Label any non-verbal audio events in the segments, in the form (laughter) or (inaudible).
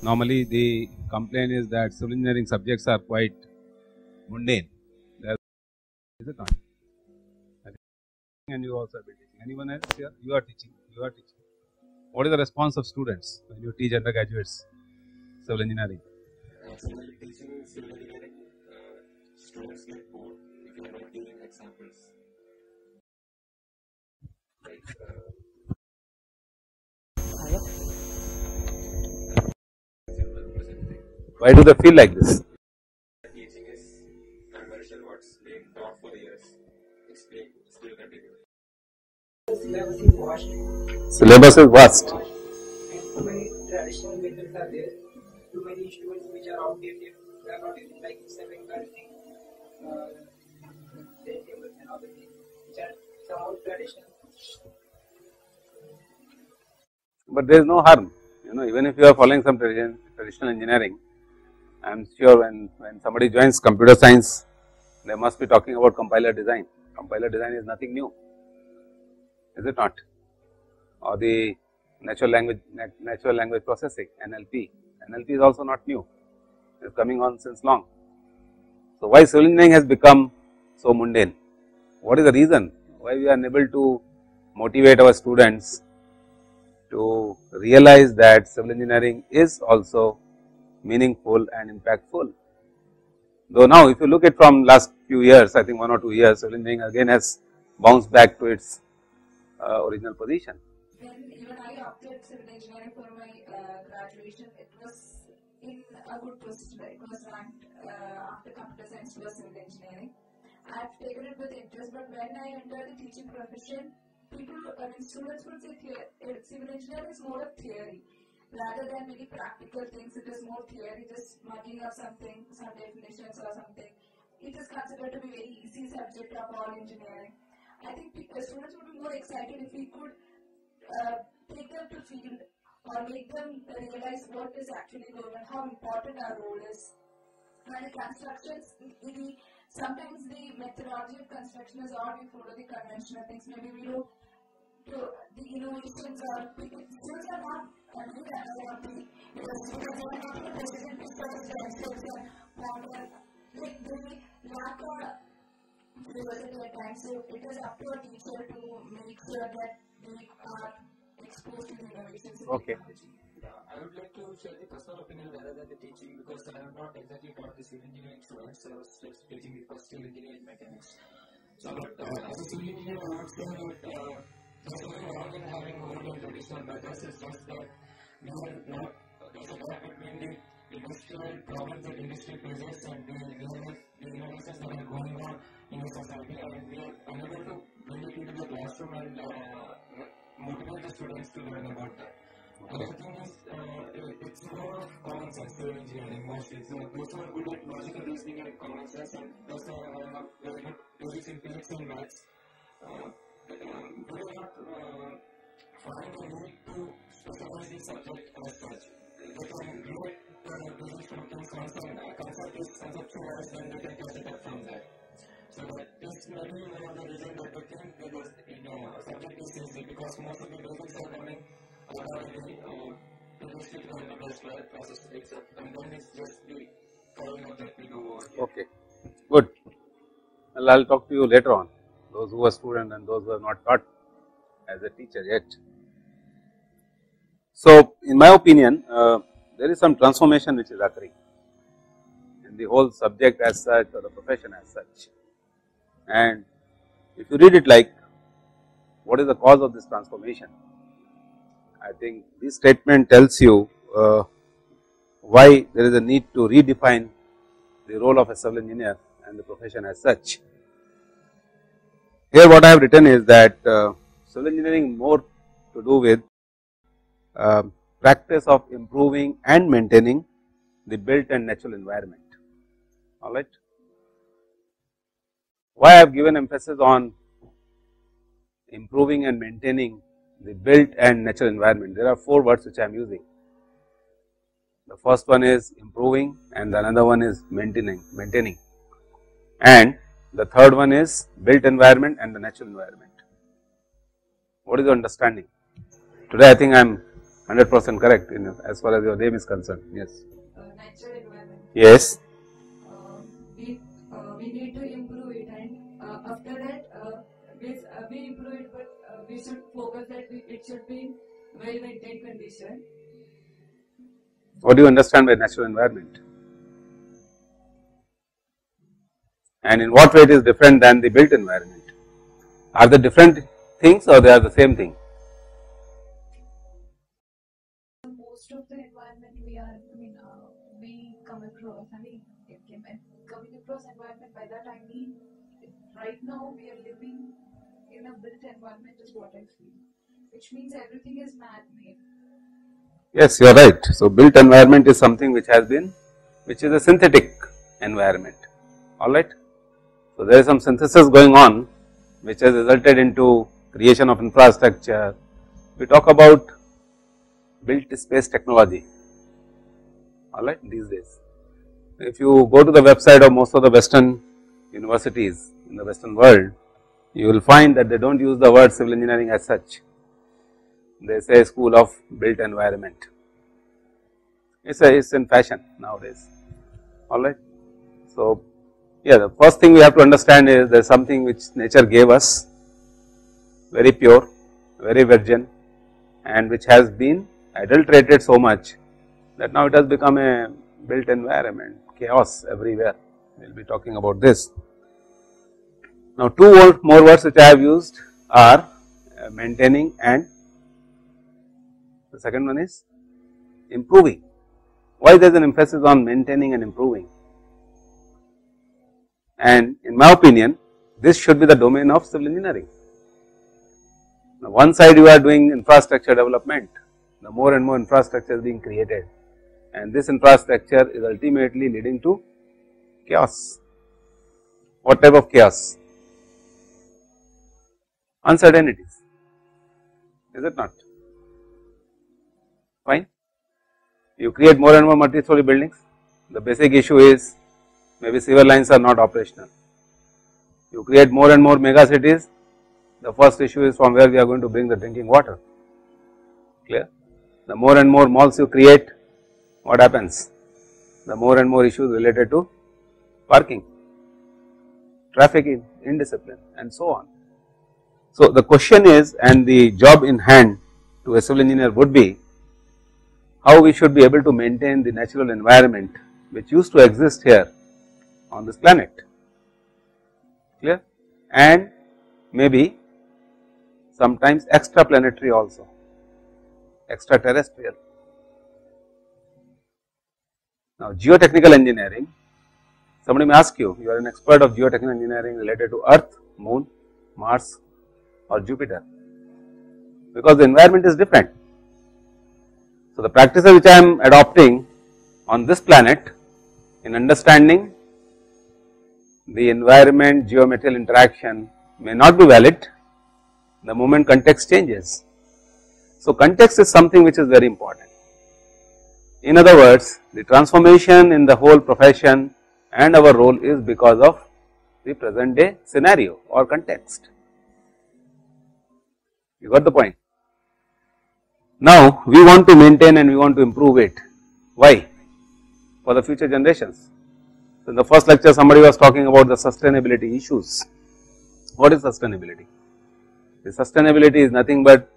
Normally the complaint is that civil engineering subjects are quite mundane. There is not? And you also been teaching. Anyone else here? You are teaching. You are teaching. What is the response of students when you teach undergraduates civil engineering? Actually, teaching civil engineering, students get bored if you are not giving examples. Like, uh, simple presenting. Why do they feel like this? Teaching is conventional what's being taught for years. It's being still continuing. syllabus is vast. many traditional methods are there. Many students which are outdated. They are not like seven uh, and other things which are somehow traditional. But there is no harm, you know, even if you are following some tradition, traditional engineering, I am sure when, when somebody joins computer science, they must be talking about compiler design. Compiler design is nothing new, is it not? Or the natural language, nat- natural language processing, NLP. NLP is also not new, it is coming on since long. So, why civil engineering has become so mundane? What is the reason? Why we are unable to motivate our students to realize that civil engineering is also meaningful and impactful. Though now if you look at from last few years, I think one or two years, civil engineering again has bounced back to its uh, original position. When even I opted civil engineering for my uh, graduation, it was in a good position. It was ranked uh, after computer science plus civil engineering. I've taken it with interest, but when I entered the teaching profession, people, I mean, students would say the- uh, civil engineering is more of theory rather than many practical things. It is more theory, just mugging up something, some definitions or something. It is considered to be very easy subject of all engineering. I think pe- uh, students would be more excited if we could uh, take them to field or make them realize what is actually going on, how important our role is. And the constructions, the, sometimes the methodology of construction is odd, we follow the conventional things, maybe we don't do the innovations or skills are not uh, new as of the because they are not in a position to service themselves and model like they lack a diversity at times. So it is up to a teacher to make sure that they are exposed to the innovations in Okay. technology. Yeah, I would like to share the personal opinion rather than the teaching because I have not exactly taught the civil engineering students. I was just teaching the first civil engineering mechanics. So, but uh, as a civil engineer, I would say that uh, there's nothing wrong in having more than traditional methods. It's just that we are not, there's a gap between the industrial problems that industry faces and the the innovations that are going on in the society, and we are unable to bring it into the classroom and uh, motivate the students to learn about that. Another thing is, uh, it- it's more of common sense civil engineering mostly. So those who are good at logical reasoning and common sense, and those who are have very good basics in physics and maths, uh, need to specialize the subject as such. They can things concept, is conceptualized, then they can it up from there. So that this may be one of the reasons that they think subject is easy because most of the basics are coming uh, industry to the industrial process and then it's just the up that we do over here. Okay, good. Well, I will talk to you later on, those who are student and those who are not taught as a teacher yet. So, in my opinion, uh, there is some transformation which is occurring in the whole subject as such or the profession as such. And if you read it like, what is the cause of this transformation? I think this statement tells you uh, why there is a need to redefine the role of a civil engineer and the profession as such. Here what I have written is that uh, civil engineering more to do with uh, practice of improving and maintaining the built and natural environment, alright. Why I have given emphasis on improving and maintaining the built and natural environment, there are four words which I am using. The first one is improving and the another one is maintaining, maintaining and the third one is built environment and the natural environment. What is your understanding? Today I think I am hundred percent correct in as far as your name is concerned. Yes. uh, natural environment. Yes. Uh, we uh, we need to improve it, and uh, after that, uh, we uh, we improve it, but uh, we should focus that we, it should be well maintained condition. What do you understand by natural environment? And in what way it is different than the built environment? Are they different things or they are the same thing? most of the environment we are, I mean, uh, we come across, I mean, it came- and coming across environment, by that I mean, right now we are living in a built environment is what I feel, which means everything is man-made. Yes, you are right. So, built environment is something which has been, which is a synthetic environment. Alright. So, there is some synthesis going on which has resulted into creation of infrastructure. We talk about built space technology. Alright, these days. If you go to the website of most of the western universities in the western world, you will find that they do not use the word civil engineering as such they say school of built environment. It's a, it's in fashion nowadays, alright. So, yeah, the first thing we have to understand is there is something which nature gave us, very pure, very virgin and which has been adulterated so much that now it has become a built environment, chaos everywhere. We will be talking about this. Now, two more, words which I have used are uh, maintaining and the second one is improving. Why there is an emphasis on maintaining and improving? And in my opinion, this should be the domain of civil engineering. Now, one side you are doing infrastructure development, the more and more infrastructure is being created and this infrastructure is ultimately leading to chaos. What type of chaos? Uncertainties, is it not? Fine. You create more and more multi-story buildings. The basic issue is maybe sewer lines are not operational. You create more and more mega cities. The first issue is from where we are going to bring the drinking water. Clear? The more and more malls you create, what happens? The more and more issues related to parking, traffic indiscipline and so on. So, the question is and the job in hand to a civil engineer would be how we should be able to maintain the natural environment which used to exist here on this planet. Clear? And maybe sometimes extraplanetary also. Extraterrestrial. Now geotechnical engineering. Somebody may ask you you are an expert of geotechnical engineering related to earth, moon, Mars or Jupiter. Because the environment is different. So, the practices which I am adopting on this planet in understanding the environment geometrical interaction may not be valid the moment context changes. So, context is something which is very important. In other words, the transformation in the whole profession and our role is because of the present day scenario or context. You got the point? Now, we want to maintain and we want to improve it. Why? For the future generations. So, in the first lecture somebody was talking about the sustainability issues. What is sustainability? The sustainability is nothing but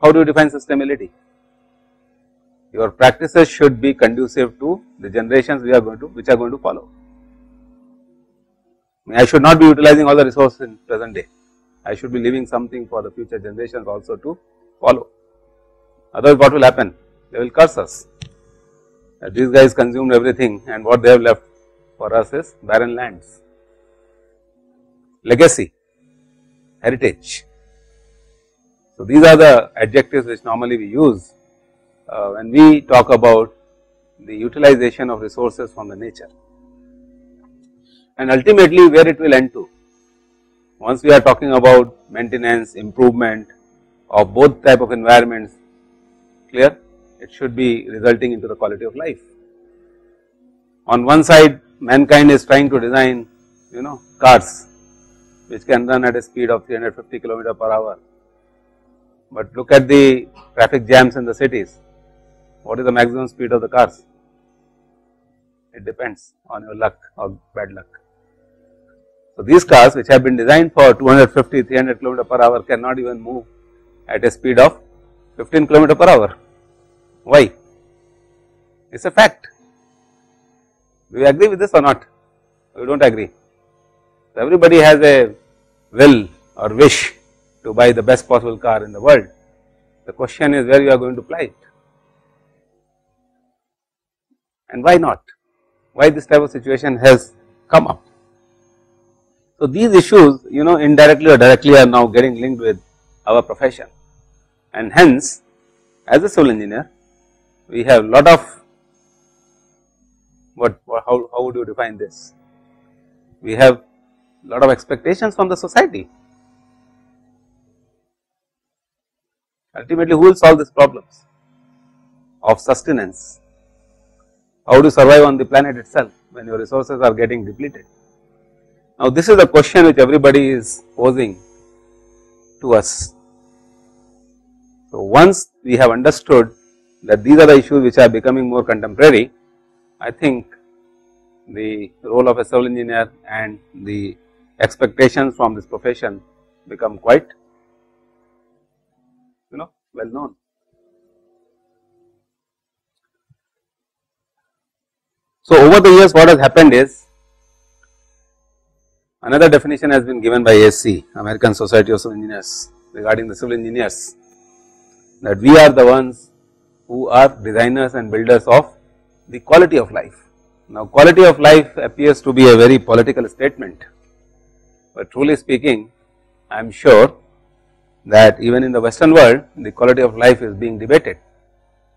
how do you define sustainability? Your practices should be conducive to the generations we are going to which are going to follow. I should not be utilizing all the resources in present day. I should be leaving something for the future generations also to follow. Otherwise, what will happen? They will curse us. These guys consumed everything and what they have left for us is barren lands. Legacy, heritage. So, these are the adjectives which normally we use uh, when we talk about the utilization of resources from the nature and ultimately where it will end to. Once we are talking about maintenance, improvement of both type of environments, clear? It should be resulting into the quality of life. On one side, mankind is trying to design, you know, cars which can run at a speed of 350 kilometer per hour. But look at the traffic jams in the cities. What is the maximum speed of the cars? It depends on your luck or bad luck. So, these cars which have been designed for 250, 300 km per hour cannot even move at a speed of 15 km per hour. Why? It is a fact. Do you agree with this or not? You do not agree. So, everybody has a will or wish to buy the best possible car in the world. The question is where you are going to apply it and why not? Why this type of situation has come up? So, these issues you know indirectly or directly are now getting linked with our profession and hence as a civil engineer we have lot of what how, how would you define this? We have lot of expectations from the society. Ultimately who will solve these problems of sustenance? How do you survive on the planet itself when your resources are getting depleted? Now this is the question which everybody is posing to us. So once we have understood that these are the issues which are becoming more contemporary, I think the role of a civil engineer and the expectations from this profession become quite you know well known. So, over the years what has happened is another definition has been given by ASC American Society of Civil Engineers regarding the civil engineers that we are the ones who are designers and builders of the quality of life. Now, quality of life appears to be a very political statement, but truly speaking I am sure that even in the western world the quality of life is being debated.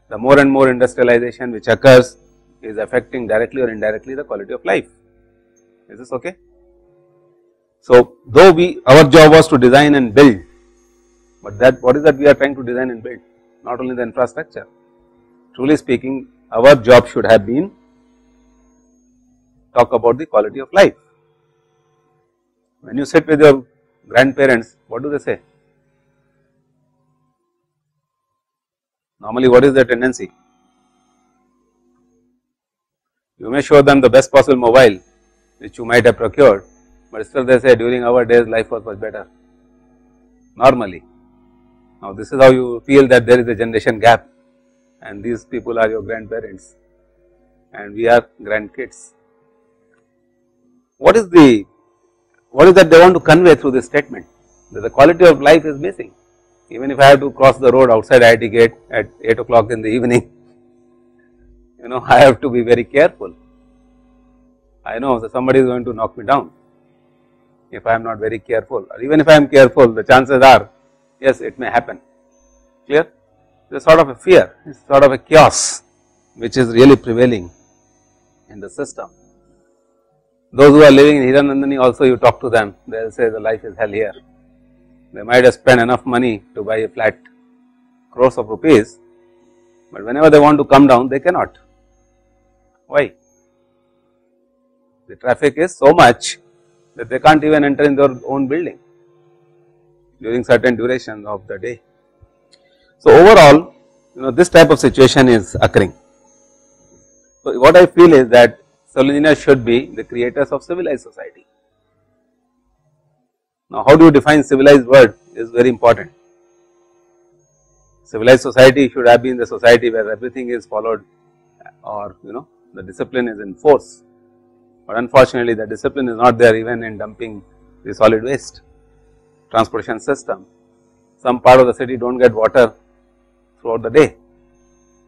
The more and more industrialization which occurs is affecting directly or indirectly the quality of life. Is this okay? So, though we our job was to design and build, but that what is that we are trying to design and build not only the infrastructure. Truly speaking our job should have been talk about the quality of life. When you sit with your grandparents what do they say? Normally what is their tendency? You may show them the best possible mobile which you might have procured, but still they say during our days life was much better normally. Now this is how you feel that there is a generation gap and these people are your grandparents and we are grandkids. What is the, what is that they want to convey through this statement? That the quality of life is missing. Even if I have to cross the road outside IIT gate at 8 o'clock in the evening, (laughs) you know I have to be very careful. I know that somebody is going to knock me down if I am not very careful or even if I am careful the chances are yes it may happen clear it is sort of a fear it is sort of a chaos which is really prevailing in the system. Those who are living in Hiranandani also you talk to them they will say the life is hell here they might have spent enough money to buy a flat crores of rupees but whenever they want to come down they cannot why the traffic is so much that they can't even enter in their own building during certain duration of the day. So, overall you know this type of situation is occurring. So, what I feel is that civil engineers should be the creators of civilized society. Now, how do you define civilized word is very important. Civilized society should have been the society where everything is followed or you know the discipline is in force but unfortunately the discipline is not there even in dumping the solid waste transportation system. Some part of the city do not get water throughout the day.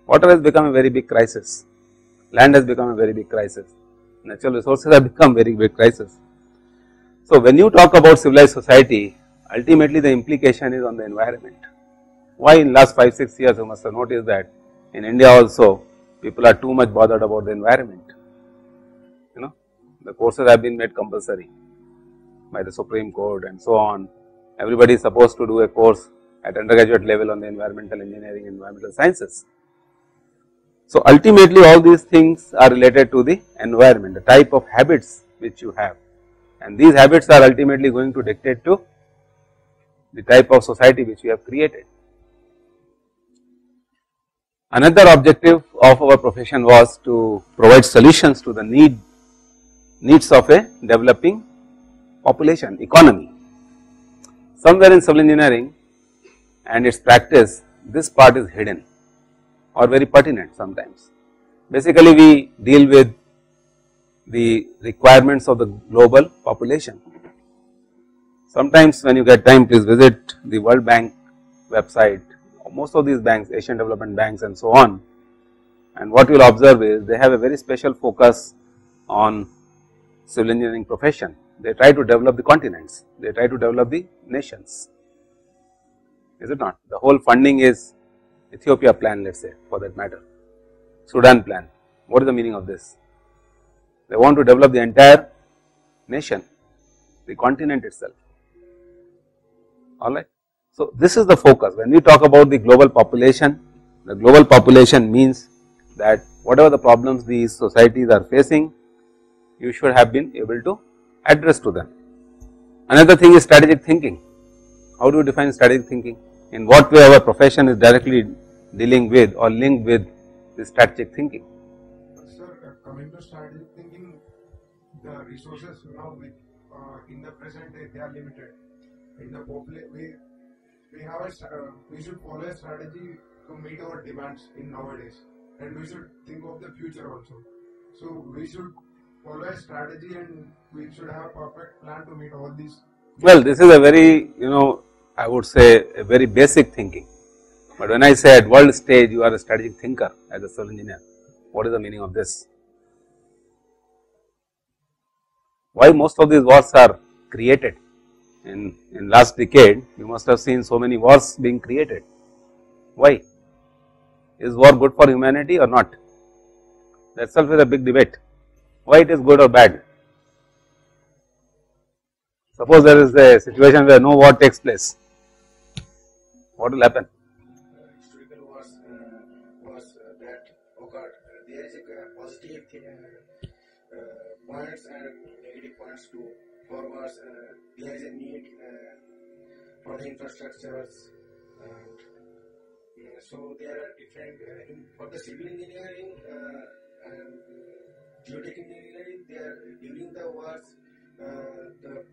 Water has become a very big crisis, land has become a very big crisis, natural resources have become very big crisis. So, when you talk about civilized society ultimately the implication is on the environment. Why in last 5 6 years you must have noticed that in India also people are too much bothered about the environment you know the courses have been made compulsory by the Supreme Court and so on. Everybody is supposed to do a course at undergraduate level on the environmental engineering, and environmental sciences. So, ultimately all these things are related to the environment, the type of habits which you have and these habits are ultimately going to dictate to the type of society which you have created. Another objective of our profession was to provide solutions to the need needs of a developing population economy. Somewhere in civil engineering and its practice this part is hidden or very pertinent sometimes. Basically we deal with the requirements of the global population. Sometimes when you get time please visit the World Bank website most of these banks, Asian Development Banks and so on. And what you will observe is they have a very special focus on civil engineering profession. They try to develop the continents, they try to develop the nations, is it not? The whole funding is Ethiopia plan let us say for that matter, Sudan plan. What is the meaning of this? They want to develop the entire nation, the continent itself, alright. So, this is the focus when we talk about the global population, the global population means that whatever the problems these societies are facing, you should have been able to address to them. Another thing is strategic thinking. How do you define strategic thinking? In what way our profession is directly dealing with or linked with the strategic thinking? Sir, uh, coming to strategic thinking, the resources now uh, in the present day they are limited. In the population, we we have a uh, we should follow a strategy to meet our demands in nowadays, and we should think of the future also. So we should follow a strategy, and we should have a perfect plan to meet all these. Well, this is a very you know I would say a very basic thinking. But when I say at world stage you are a strategic thinker as a civil engineer, what is the meaning of this? Why most of these wars are created? in, in last decade you must have seen so many wars being created. Why? Is war good for humanity or not? That itself is a big debate. Why it is good or bad? Suppose there is a situation where no war takes place. What will happen? historical wars uh, was uh, that. Uh, there is a uh, positive uh, uh, points and negative points to for wars. Uh, there is a need uh, for the infrastructures. And, uh, so there are different uh, for the civil engineering uh, and geotechnical engineering. They during the wars, uh, the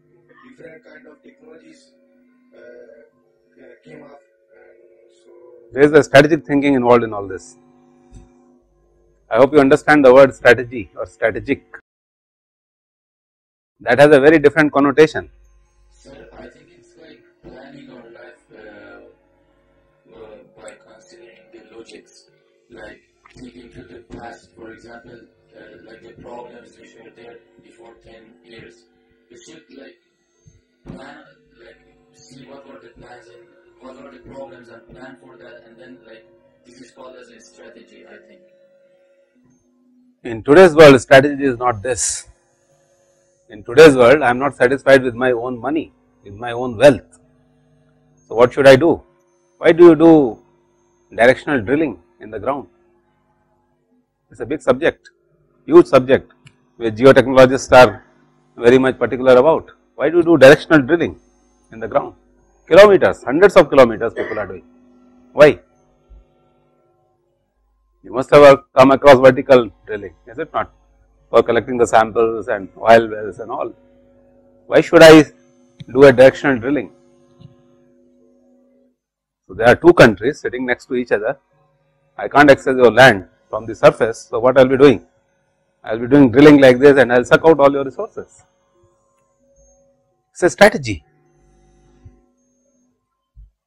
different kind of technologies uh, uh, came up. There is a strategic thinking involved in all this. I hope you understand the word strategy or strategic. That has a very different connotation. Sir, I think it's like planning our life uh, uh, by considering the logics, like thinking to the past. For example, uh, like the problems which were there before 10 years. We should like plan, like see what were the plans and what the problems and plan for that, and then like this is called as a strategy. I think. In today's world, strategy is not this. In today's world, I am not satisfied with my own money, with my own wealth. So, what should I do? Why do you do directional drilling in the ground? It is a big subject, huge subject, which geotechnologists are very much particular about. Why do you do directional drilling in the ground? Kilometers, hundreds of kilometers people are doing. Why? You must have come across vertical drilling, is it not? For collecting the samples and oil wells and all. Why should I do a directional drilling? So, there are two countries sitting next to each other. I can't access your land from the surface. So, what I will be doing? I will be doing drilling like this and I will suck out all your resources. It is a strategy.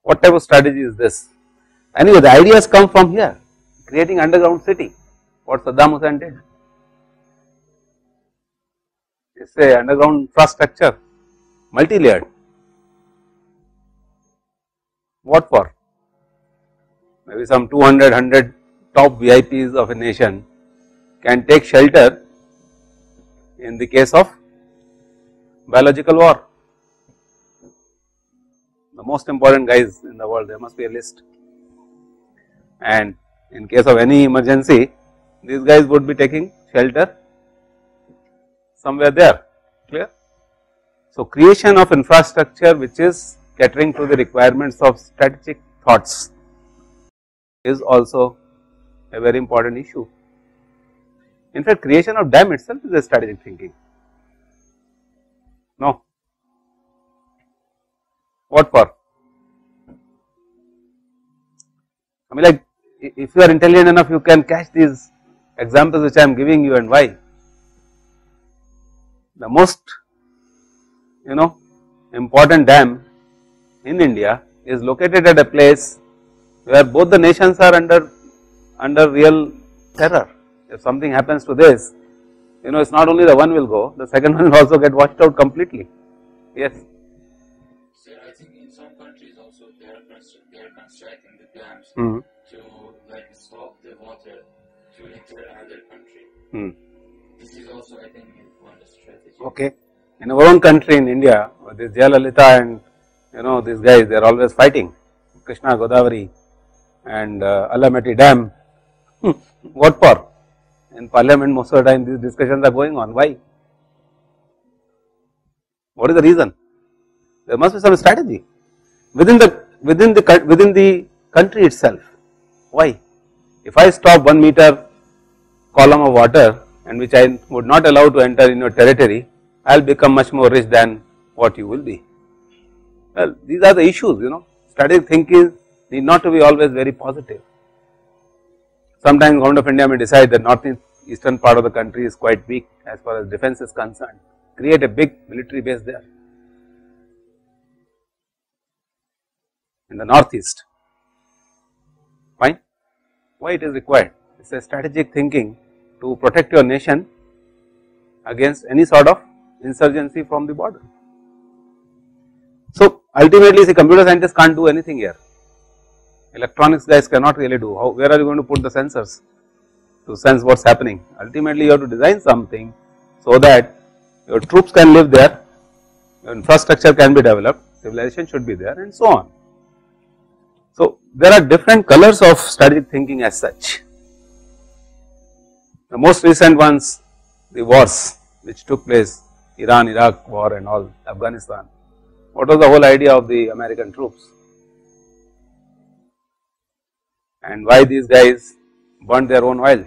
What type of strategy is this? Anyway, the ideas come from here, creating underground city, what Saddam Hussein did. It's a underground infrastructure, multi-layered. What for? Maybe some 200, 100 top VIPs of a nation can take shelter in the case of biological war. The most important guys in the world, there must be a list. And in case of any emergency, these guys would be taking shelter somewhere there, clear? So, creation of infrastructure which is catering to the requirements of strategic thoughts is also a very important issue. In fact, creation of dam itself is a strategic thinking. No. What for? I mean like if you are intelligent enough you can catch these examples which I am giving you and why. The most you know important dam in India is located at a place where both the nations are under under real terror. If something happens to this, you know, it's not only the one will go, the second (laughs) one will also get washed out completely. Yes. The dams Hmm. to like stop the water to enter another country. Hmm. This is also I think one strategy. Okay. In our own country in India, this Jayalalitha and you know these guys they are always fighting. Krishna Godavari and uh, Almatti Dam. Hmm. What for? In parliament most of the time these discussions are going on. Why? What is the reason? There must be some strategy within the within the within the country itself. Why? If I stop one meter column of water and which I would not allow to enter in your territory, I will become much more rich than what you will be. Well, these are the issues, you know. Strategic thinking need not to be always very positive. Sometimes the government of India may decide that north eastern part of the country is quite weak as far as defense is concerned. Create a big military base there. In the northeast. Why? Why it is required? It is a strategic thinking to protect your nation against any sort of insurgency from the border. So ultimately the computer scientists can't do anything here. Electronics guys cannot really do. How, where are you going to put the sensors to sense what's happening? Ultimately you have to design something so that your troops can live there, your infrastructure can be developed, civilization should be there and so on. So there are different colors of strategic thinking as such. The most recent ones, the wars which took place, Iran, Iraq war and all, Afghanistan. What was the whole idea of the American troops? And why these guys burnt their own oil?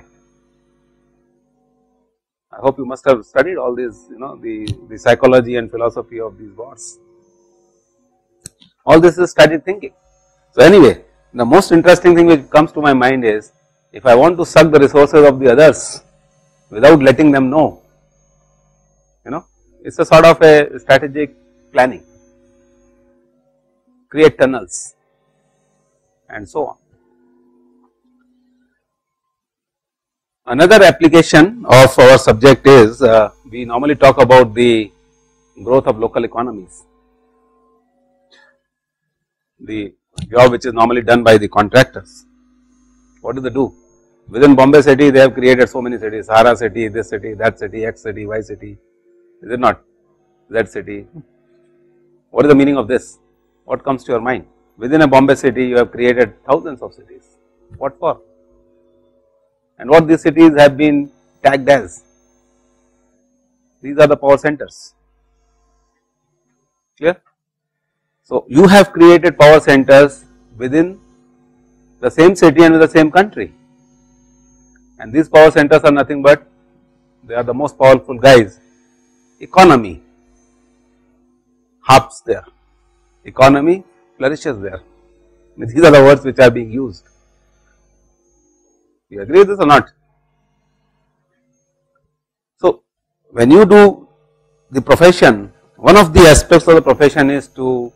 I hope you must have studied all this, you know, the, the psychology and philosophy of these wars. All this is strategic thinking. So anyway, the most interesting thing which comes to my mind is, if I want to suck the resources of the others without letting them know, you know, it's a sort of a strategic planning, create tunnels and so on. Another application of our subject is, uh, we normally talk about the growth of local economies. The job which is normally done by the contractors. What do they do? Within Bombay city, they have created so many cities, Sahara city, this city, that city, X city, Y city, is it not? Z city. What is the meaning of this? What comes to your mind? Within a Bombay city, you have created thousands of cities. What for? And what these cities have been tagged as? These are the power centers. Clear? So, you have created power centers within the same city and with the same country. And these power centers are nothing but they are the most powerful guys. Economy hops there, economy flourishes there. These are the words which are being used. You agree with this or not? So, when you do the profession, one of the aspects of the profession is to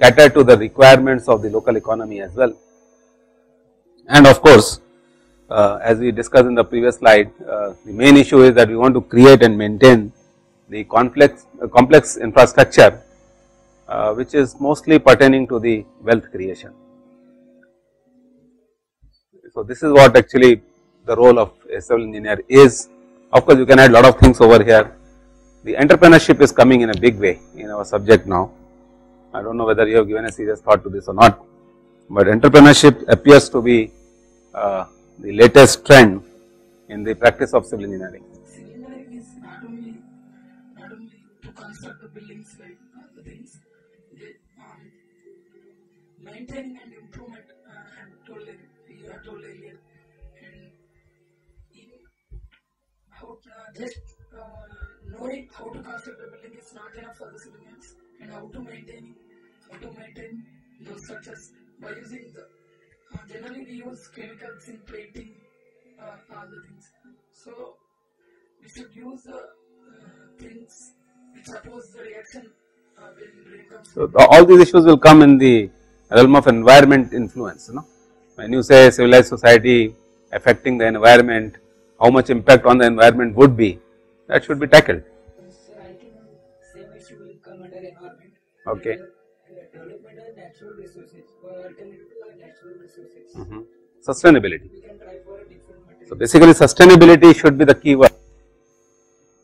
cater to the requirements of the local economy as well. And of course, uh, as we discussed in the previous slide, uh, the main issue is that we want to create and maintain the complex, uh, complex infrastructure uh, which is mostly pertaining to the wealth creation. So, this is what actually the role of a civil engineer is. Of course, you can add lot of things over here. The entrepreneurship is coming in a big way in our subject now. I do not know whether you have given a serious thought to this or not, but entrepreneurship appears to be uh, the latest trend in the practice of civil engineering. To construct the buildings like other things, they, um, maintaining and improvement uh, I told you have told earlier and in how, uh, just uh, knowing how to construct a building is not enough for the civil engineering how to maintain how to maintain those structures by using the uh, generally we use chemicals in painting uh, the things so we should use uh, things which oppose the reaction uh, So all these issues will come in the realm of environment influence. You know, when you say civilized society affecting the environment, how much impact on the environment would be, that should be tackled. Environment. Okay. Uh, development of natural resources or alternative to natural resources. Sustainability. We can try for a different material. So basically, sustainability should be the key word.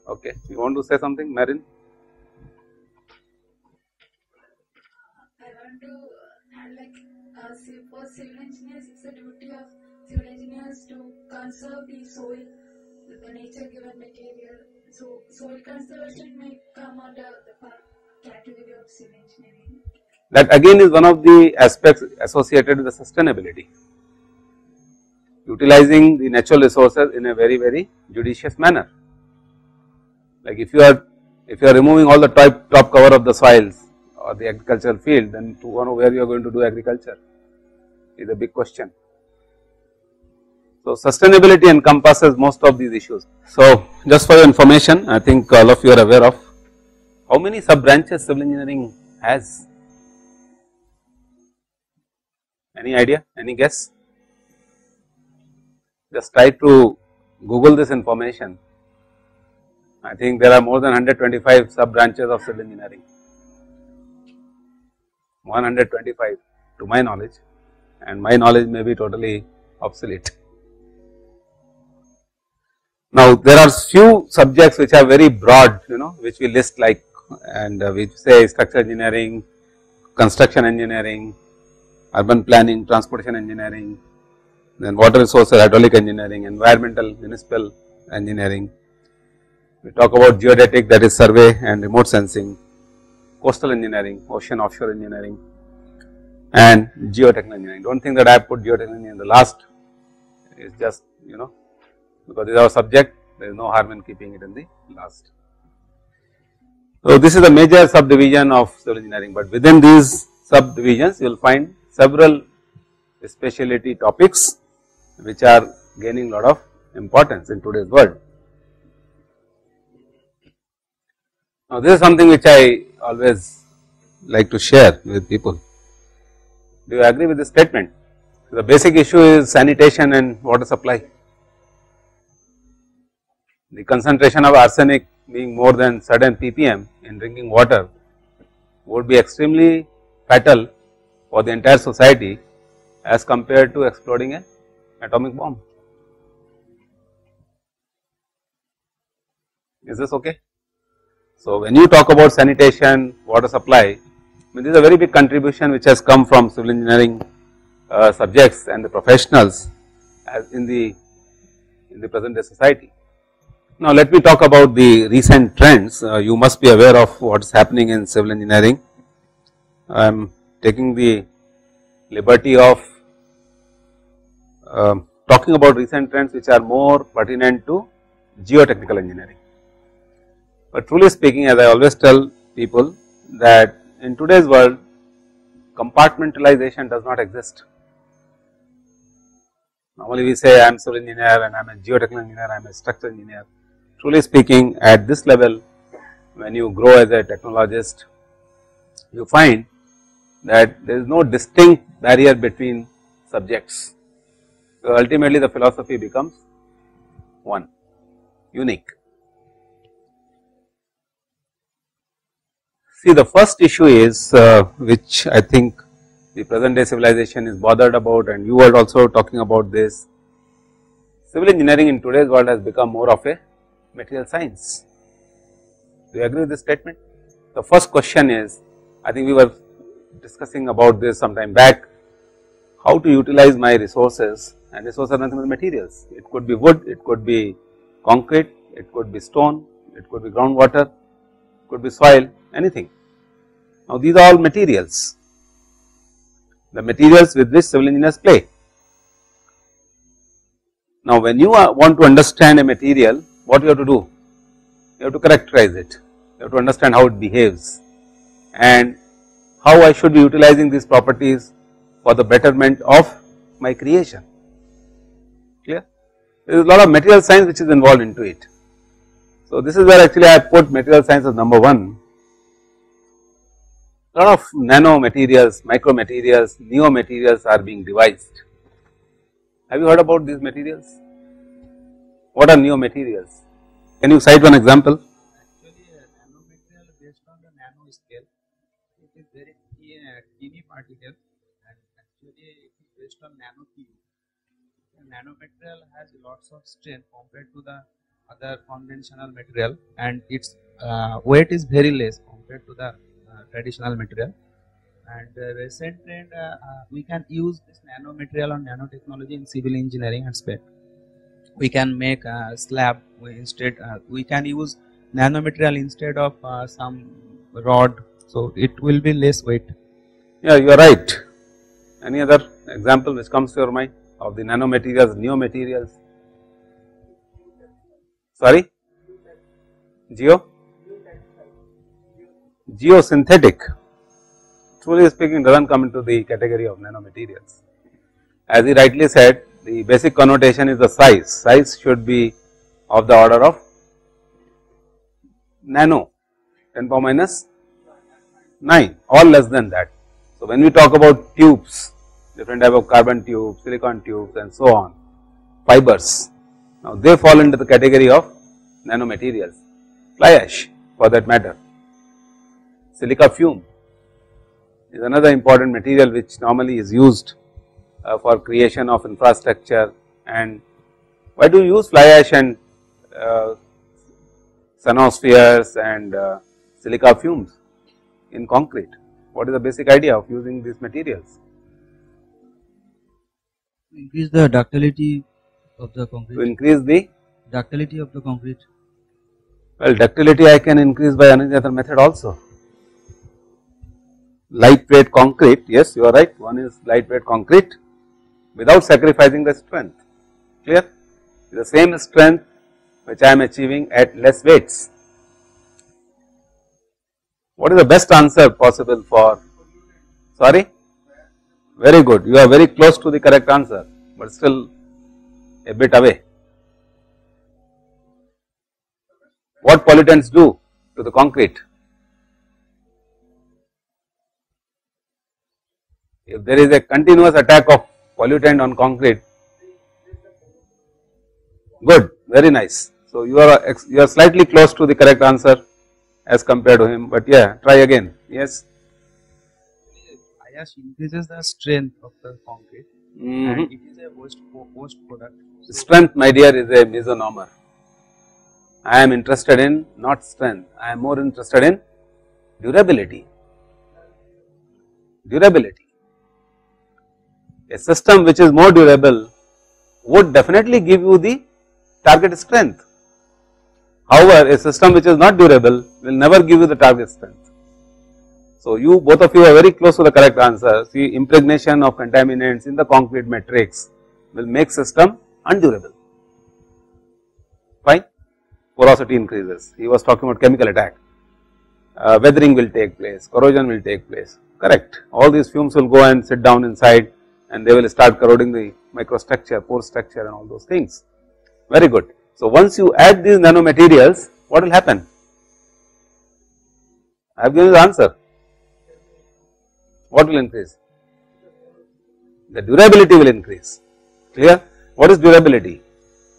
Okay, you want to say something, Marin? I want to uh, add like uh, for civil engineers, it's the duty of civil engineers to conserve the soil, the, the nature given material. So soil conservation may come under the part That again is one of the aspects associated with the sustainability. Utilizing the natural resources in a very, very judicious manner. Like if you are, if you are removing all the top, top cover of the soils or the agricultural field, then to know where you are going to do agriculture is a big question. So sustainability encompasses most of these issues. So just for your information, I think all of you are aware of how many sub branches civil engineering has. Any idea? Any guess? Just try to Google this information. I think there are more than 125 sub branches of civil engineering. 125 to my knowledge, and my knowledge may be totally obsolete. Now, there are few subjects which are very broad, you know, which we list like and uh, which say structural engineering, construction engineering, urban planning, transportation engineering, then water resources, hydraulic engineering, environmental, municipal engineering. We talk about geodetic that is survey and remote sensing, coastal engineering, ocean offshore engineering and geotechnical engineering. Don't think that I put geotechnical engineering in the last, it is just you know because this is our subject, there is no harm in keeping it in the last. So, this is a major subdivision of civil engineering, but within these subdivisions you will find several specialty topics which are gaining lot of importance in today's world. Now, this is something which I always like to share with people. Do you agree with this statement? The basic issue is sanitation and water supply. The concentration of arsenic being more than certain ppm in drinking water would be extremely fatal for the entire society as compared to exploding an atomic bomb. Is this okay? So, when you talk about sanitation, water supply, I mean, this is a very big contribution which has come from civil engineering uh, subjects and the professionals as in the in the present day society. Now, let me talk about the recent trends. Uh, you must be aware of what is happening in civil engineering. I am taking the liberty of uh, talking about recent trends which are more pertinent to geotechnical engineering. But truly speaking, as I always tell people that in today's world, compartmentalization does not exist. Normally we say I am civil engineer and I am a geotechnical engineer, I am a structural engineer. Truly speaking, at this level, when you grow as a technologist, you find that there is no distinct barrier between subjects. So ultimately, the philosophy becomes one, unique. See, the first issue is uh, which I think the present day civilization is bothered about, and you are also talking about this. Civil engineering in today's world has become more of a material science. Do you agree with this statement? The first question is, I think we were discussing about this some time back, how to utilize my resources and resources are nothing but materials. It could be wood, it could be concrete, it could be stone, it could be groundwater, it could be soil, anything. Now these are all materials, the materials with which civil engineers play. Now when you want to understand a material, what you have to do? you have to characterize it, you have to understand how it behaves and how I should be utilizing these properties for the betterment of my creation. Clear? There is a lot of material science which is involved into it. So, this is where actually I put material science as number 1. A lot of nano materials, micro materials, neo materials are being devised. Have you heard about these materials? What are new materials? Can you cite one example? Actually, a nanomaterial based on the nano scale, it is very teeny, uh, particle and actually it is based on nanocube. The nanomaterial has lots of strength compared to the other conventional material and its uh, weight is very less compared to the uh, traditional material. And uh, recent trend, uh, uh, we can use this nanomaterial or nanotechnology in civil engineering aspect we can make a slab instead uh, we can use nanomaterial instead of uh, some rod so it will be less weight Yeah, you are right. Any other example which comes to your mind of the nanomaterials, neo materials? Sorry? Geo? Geosynthetic. Truly speaking doesn't come into the category of nanomaterials. As he rightly said, the basic connotation is the size. Size should be of the order of nano, 10 power minus 9 or less than that. So, when we talk about tubes, different type of carbon tubes, silicon tubes and so on, fibers, now they fall into the category of nanomaterials, fly ash for that matter. Silica fume is another important material which normally is used uh, for creation of infrastructure and why do you use fly ash and uh, cenospheres and uh, silica fumes in concrete? What is the basic idea of using these materials? increase the ductility of the concrete. To increase the, ductility of the concrete well ductility I can increase by another method also. Lightweight concrete, yes you are right, one is lightweight concrete without sacrificing the strength, clear? The same strength which I am achieving at less weights. What is the best answer possible for, sorry? Very good, you are very close to the correct answer, but still a bit away. What pollutants do to the concrete? If there is a continuous attack of pollutant on concrete, good, very nice. So you are you are slightly close to the correct answer as compared to him, but yeah, try again. Yes. ash increases the strength of the concrete Mhm. and it is a waste waste product so Strength, my dear, is a misnomer. I am interested in not strength, I am more interested in durability. Durability. A system which is more durable would definitely give you the target strength. However, a system which is not durable will never give you the target strength. So, you both of you are very close to the correct answer. See, impregnation of contaminants in the concrete matrix will make system undurable. Fine. Porosity increases. He was talking about chemical attack. Uh, weathering will take place, corrosion will take place. Correct. All these fumes will go and sit down inside and they will start corroding the microstructure, pore structure and all those things. Very good. So, once you add these nanomaterials, what will happen? I have given the answer. What will increase? The durability will increase. Clear? What is durability?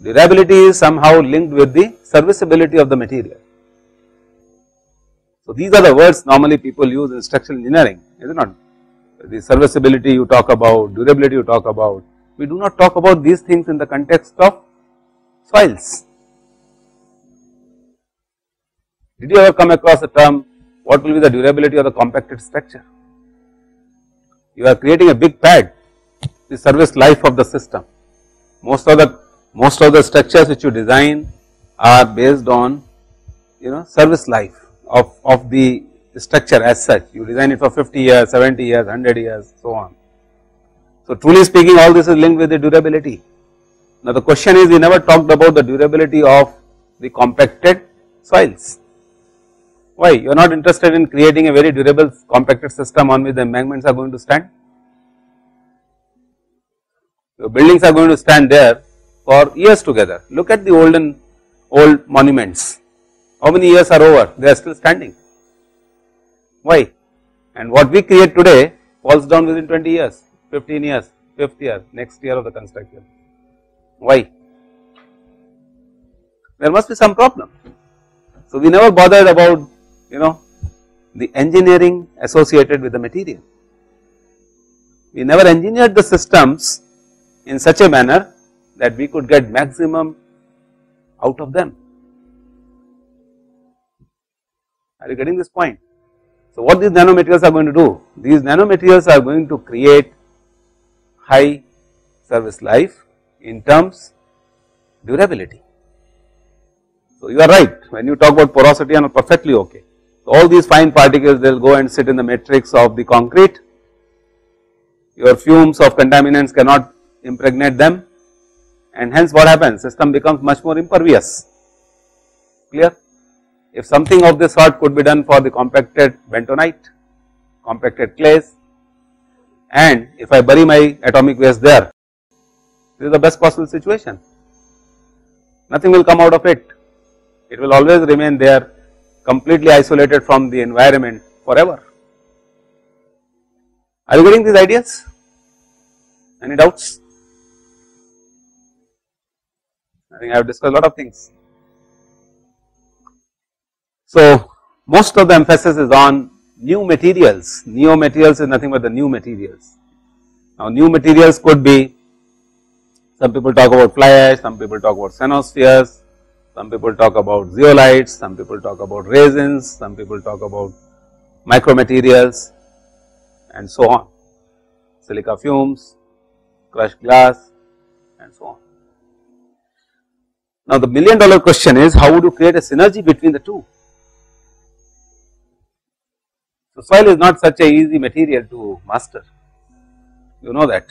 Durability is somehow linked with the serviceability of the material. So, these are the words normally people use in structural engineering, is it not? The serviceability you talk about, durability you talk about. We do not talk about these things in the context of soils. Did you ever come across a term, what will be the durability of the compacted structure? You are creating a big pad, the service life of the system. Most of the, most of the structures which you design are based on, you know, service life of, of the structure as such. You design it for 50 years, 70 years, 100 years, so on. So truly speaking, all this is linked with the durability. Now the question is, we never talked about the durability of the compacted soils. Why? You are not interested in creating a very durable compacted system on which the embankments are going to stand. Your buildings are going to stand there for years together. Look at the olden old monuments. How many years are over? They are still standing. Why? And what we create today falls down within 20 years, 15 years, 5th year, next year of the construction. Why? There must be some problem. So we never bothered about, you know, the engineering associated with the material. We never engineered the systems in such a manner that we could get maximum out of them. Are you getting this point? So what these nanomaterials are going to do? These nanomaterials are going to create high service life in terms durability. So you are right when you talk about porosity and perfectly okay. So all these fine particles they will go and sit in the matrix of the concrete. Your fumes of contaminants cannot impregnate them and hence what happens system becomes much more impervious clear. If something of this sort could be done for the compacted bentonite, compacted clays and if I bury my atomic waste there, this is the best possible situation. Nothing will come out of it. It will always remain there completely isolated from the environment forever. Are you getting these ideas? Any doubts? I think I have discussed a lot of things. So, most of the emphasis is on new materials, neo materials is nothing but the new materials. Now, new materials could be, some people talk about fly ash, some people talk about cenospheres, some people talk about zeolites, some people talk about resins, some people talk about micromaterials and so on, silica fumes, crushed glass and so on. Now, the million dollar question is how would you create a synergy between the two? So, soil is not such a easy material to master, you know that.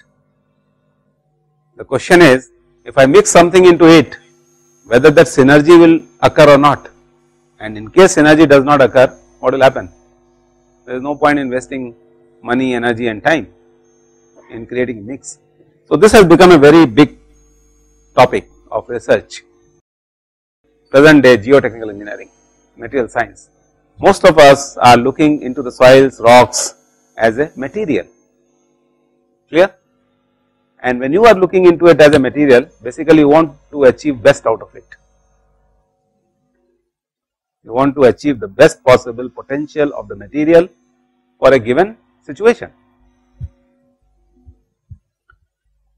The question is if I mix something into it, whether that synergy will occur or not and in case synergy does not occur, what will happen? There is no point in wasting money, energy and time in creating mix. So, this has become a very big topic of research, present day geotechnical engineering, material science most of us are looking into the soils, rocks as a material, clear? And when you are looking into it as a material, basically you want to achieve best out of it. You want to achieve the best possible potential of the material for a given situation.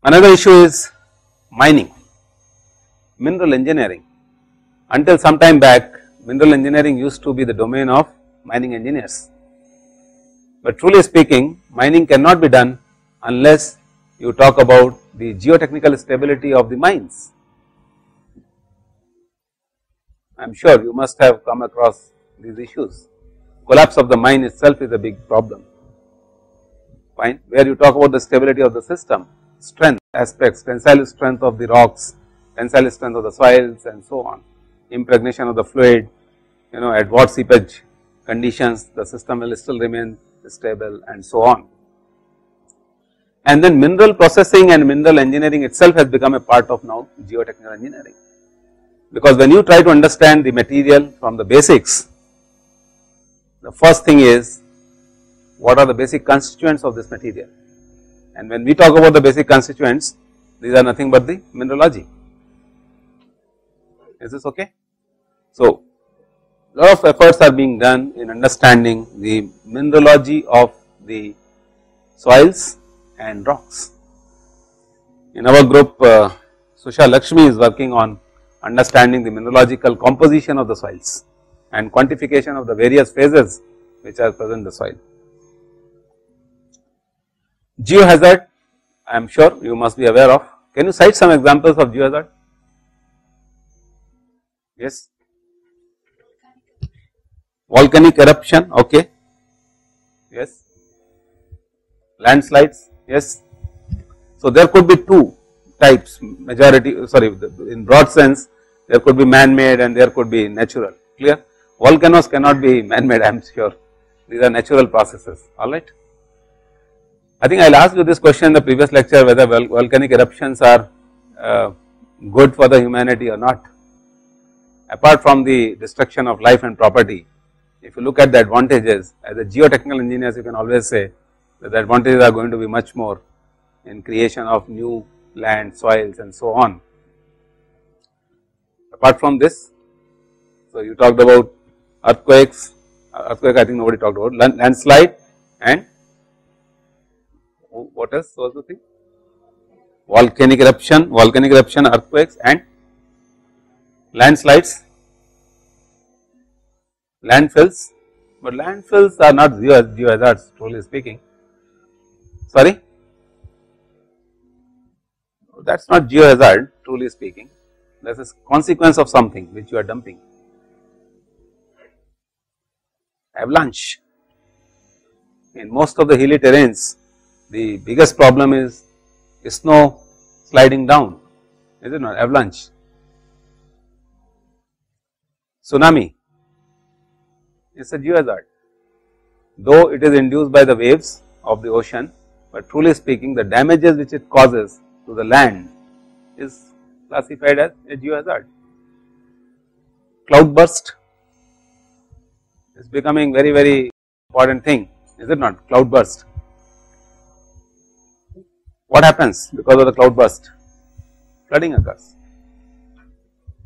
Another issue is mining, mineral engineering. Until some time back, mineral engineering used to be the domain of mining engineers. But truly speaking mining cannot be done unless you talk about the geotechnical stability of the mines. I am sure you must have come across these issues. Collapse of the mine itself is a big problem, fine, where you talk about the stability of the system, strength aspects, tensile strength of the rocks, tensile strength of the soils and so on, impregnation of the fluid, you know at what seepage conditions the system will still remain stable and so on. And then mineral processing and mineral engineering itself has become a part of now geotechnical engineering. Because when you try to understand the material from the basics, the first thing is what are the basic constituents of this material. And when we talk about the basic constituents, these are nothing but the mineralogy. Is this okay? So, lot of efforts are being done in understanding the mineralogy of the soils and rocks. In our group, uh, Susha Lakshmi is working on understanding the mineralogical composition of the soils and quantification of the various phases which are present in the soil. Geohazard, I am sure you must be aware of. Can you cite some examples of geohazard? Yes volcanic eruption okay yes landslides yes so there could be two types majority sorry in broad sense there could be man made and there could be natural clear. Volcanoes cannot be man-made I am sure, these are natural processes alright. I think I will ask you this question in the previous lecture whether volcanic eruptions are uh, good for the humanity or not. Apart from the destruction of life and property, if you look at the advantages as a geotechnical engineers you can always say that the advantages are going to be much more in creation of new land, soils and so on. Apart from this, so you talked about earthquakes, earthquake I think nobody talked about, land, landslide and what else was the thing? Volcanic eruption, volcanic eruption, earthquakes and landslides, landfills, but landfills are not geo geohazards truly speaking. Sorry? That is not geohazard truly speaking, that is consequence of something which you are dumping. Avalanche. In most of the hilly terrains, the biggest problem is snow sliding down, is it not avalanche. Tsunami is a geohazard, though it is induced by the waves of the ocean, but truly speaking the damages which it causes to the land is classified as a geohazard. Cloud burst is becoming very very important thing, is it not cloud burst. What happens because of the cloud burst? Flooding occurs.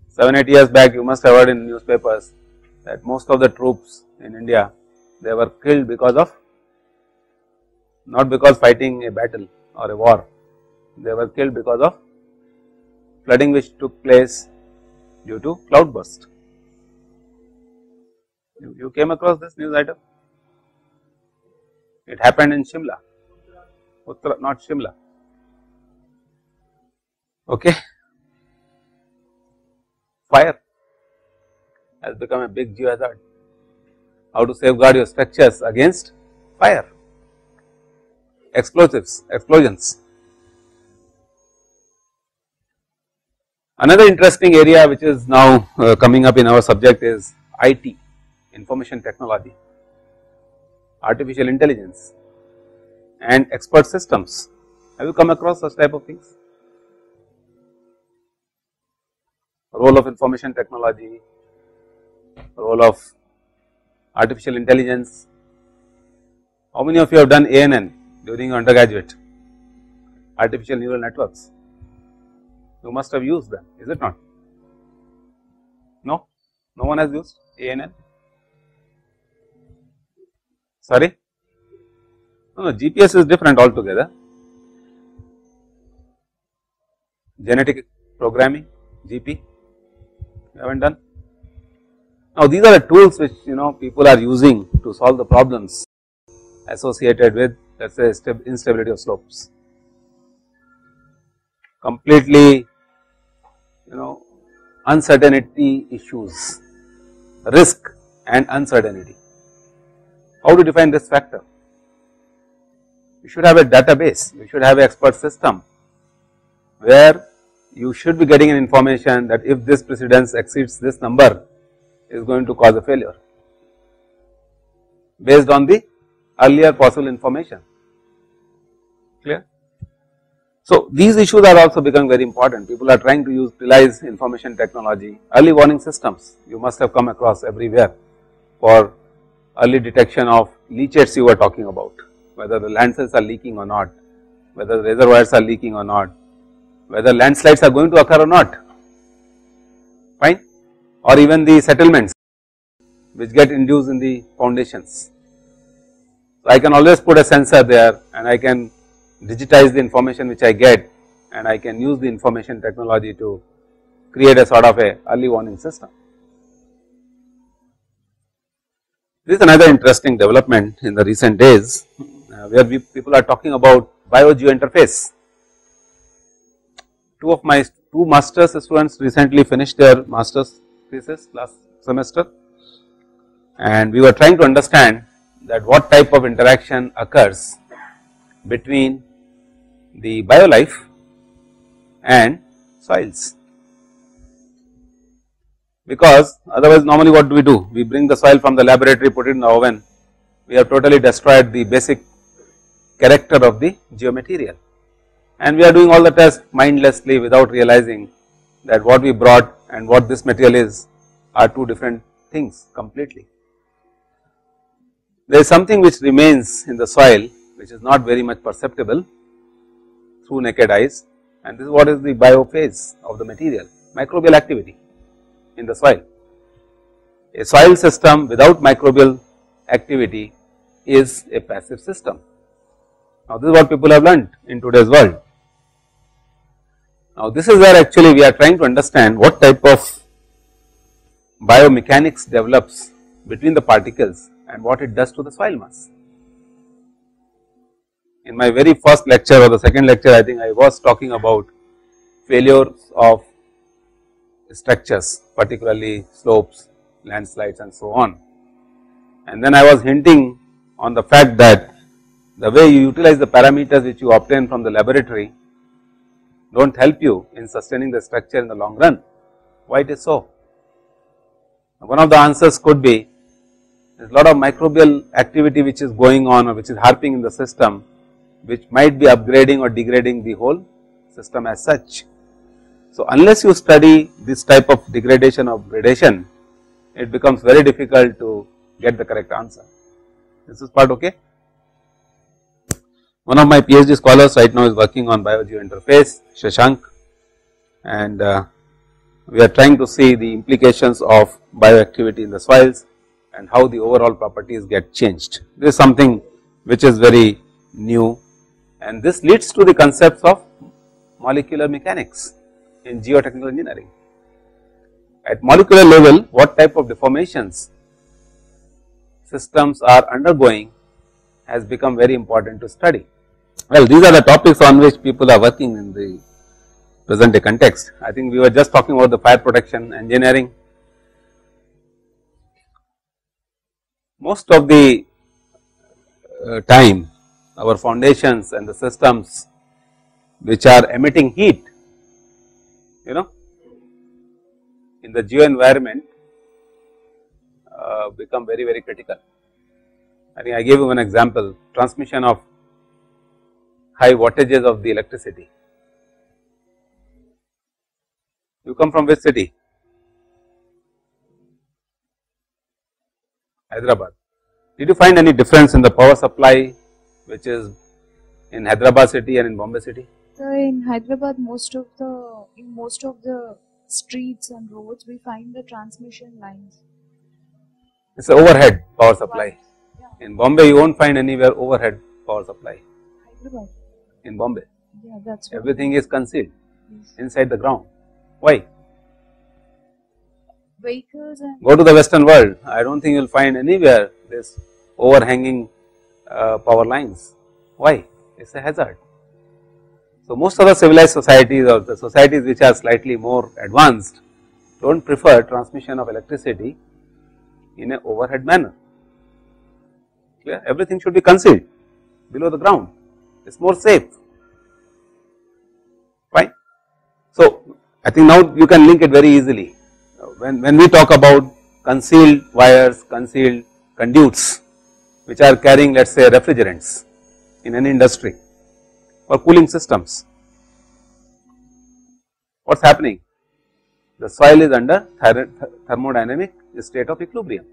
7 8 years back you must have heard in newspapers that most of the troops in India they were killed because of not because fighting a battle or a war they were killed because of flooding which took place due to cloud burst. You, you came across this news item? It happened in Shimla, not Shimla. Okay. Fire has become a big geohazard. How to safeguard your structures against fire, explosives, explosions. Another interesting area which is now uh, coming up in our subject is IT, information technology, artificial intelligence and expert systems. Have you come across such type of things? Role of information technology, role of artificial intelligence. How many of you have done ANN during your undergraduate? Artificial neural networks. You must have used them, is it not? No? No one has used ANN? Sorry? No, no, GPS is different altogether. Genetic programming, GP, you haven't done? Now these are the tools which you know people are using to solve the problems associated with let us say instability of slopes. Completely you know uncertainty issues, risk and uncertainty. How to define this factor? You should have a database, you should have an expert system where you should be getting an information that if this precedence exceeds this number is going to cause a failure. Based on the earlier possible information. Clear. So these issues are also becoming very important. People are trying to utilize information technology early warning systems. You must have come across everywhere for early detection of leachates you were talking about. Whether the landfills are leaking or not whether the reservoirs are leaking or not whether landslides are going to occur or not or even the settlements which get induced in the foundations. So, I can always put a sensor there and I can digitize the information which I get and I can use the information technology to create a sort of a early warning system. This is another interesting development in the recent days uh, where we people are talking about bio-geo interface. Two of my two masters students recently finished their masters last semester and we were trying to understand that what type of interaction occurs between the biolife and soils. because otherwise normally what do we do? We bring the soil from the laboratory, put it in the oven, we have totally destroyed the basic character of the geomaterial and we are doing all the tests mindlessly without realizing that what we brought and what this material is are two different things completely. There is something which remains in the soil which is not very much perceptible through naked eyes and this is what is the biophase of the material microbial activity in the soil. A soil system without microbial activity is a passive system. Now this is what people have learnt in today's world. Now this is where actually we are trying to understand what type of biomechanics develops between the particles and what it does to the soil mass. In my very first lecture or the second lecture I think I was talking about failures of structures particularly slopes, landslides and so on. And then I was hinting on the fact that the way you utilize the parameters which you obtain from the laboratory do not help you in sustaining the structure in the long run. Why it is so? One of the answers could be there is a lot of microbial activity which is going on or which is harping in the system which might be upgrading or degrading the whole system as such. So, unless you study this type of degradation or gradation, it becomes very difficult to get the correct answer. This is part okay. One of my PhD scholars right now is working on biogeo interface, Shashank, and uh, we are trying to see the implications of bioactivity in the soils and how the overall properties get changed. This is something which is very new and this leads to the concepts of molecular mechanics in geotechnical engineering. At molecular level, what type of deformations systems are undergoing has become very important to study. Well, these are the topics on which people are working in the present day context. I think we were just talking about the fire protection engineering. Most of the uh, time our foundations and the systems which are emitting heat, you know, in the geo environment uh, become very, very critical. I think I gave you one example, transmission of high wattages of the electricity. You come from which city? Hyderabad. Did you find any difference in the power supply which is in Hyderabad city and in Bombay city? So in Hyderabad, most of the in most of the streets and roads, we find the transmission lines. It's an overhead power supply. Yeah, In Bombay, you won't find anywhere overhead power supply. Hyderabad. In Bombay, Yeah, that's what everything is concealed Yes. inside the ground. Why? Vehicles and Go to the western world, I don't think you will find anywhere this overhanging uh, power lines. Why? It is a hazard. So, most of the civilized societies or the societies which are slightly more advanced do not prefer transmission of electricity in an overhead manner. Clear? Everything should be concealed below the ground, it is more safe. Fine. So, I think now you can link it very easily. When, when we talk about concealed wires, concealed conduits, which are carrying let us say refrigerants in an industry or cooling systems. What is happening? The soil is under thermodynamic state of equilibrium.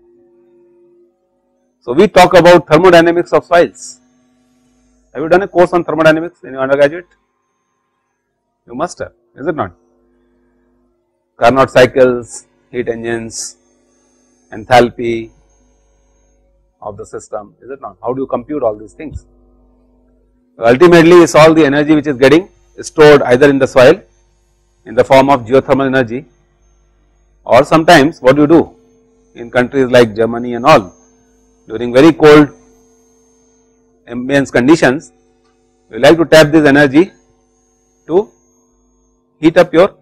So, we talk about thermodynamics of soils. Have you done a course on thermodynamics in your undergraduate? You must have, is it not? Carnot cycles, heat engines, enthalpy of the system, is it not? How do you compute all these things? Ultimately, it's all the energy which is getting stored either in the soil in the form of geothermal energy or sometimes what do you do in countries like Germany and all during very cold ambience conditions, you like to tap this energy to heat up your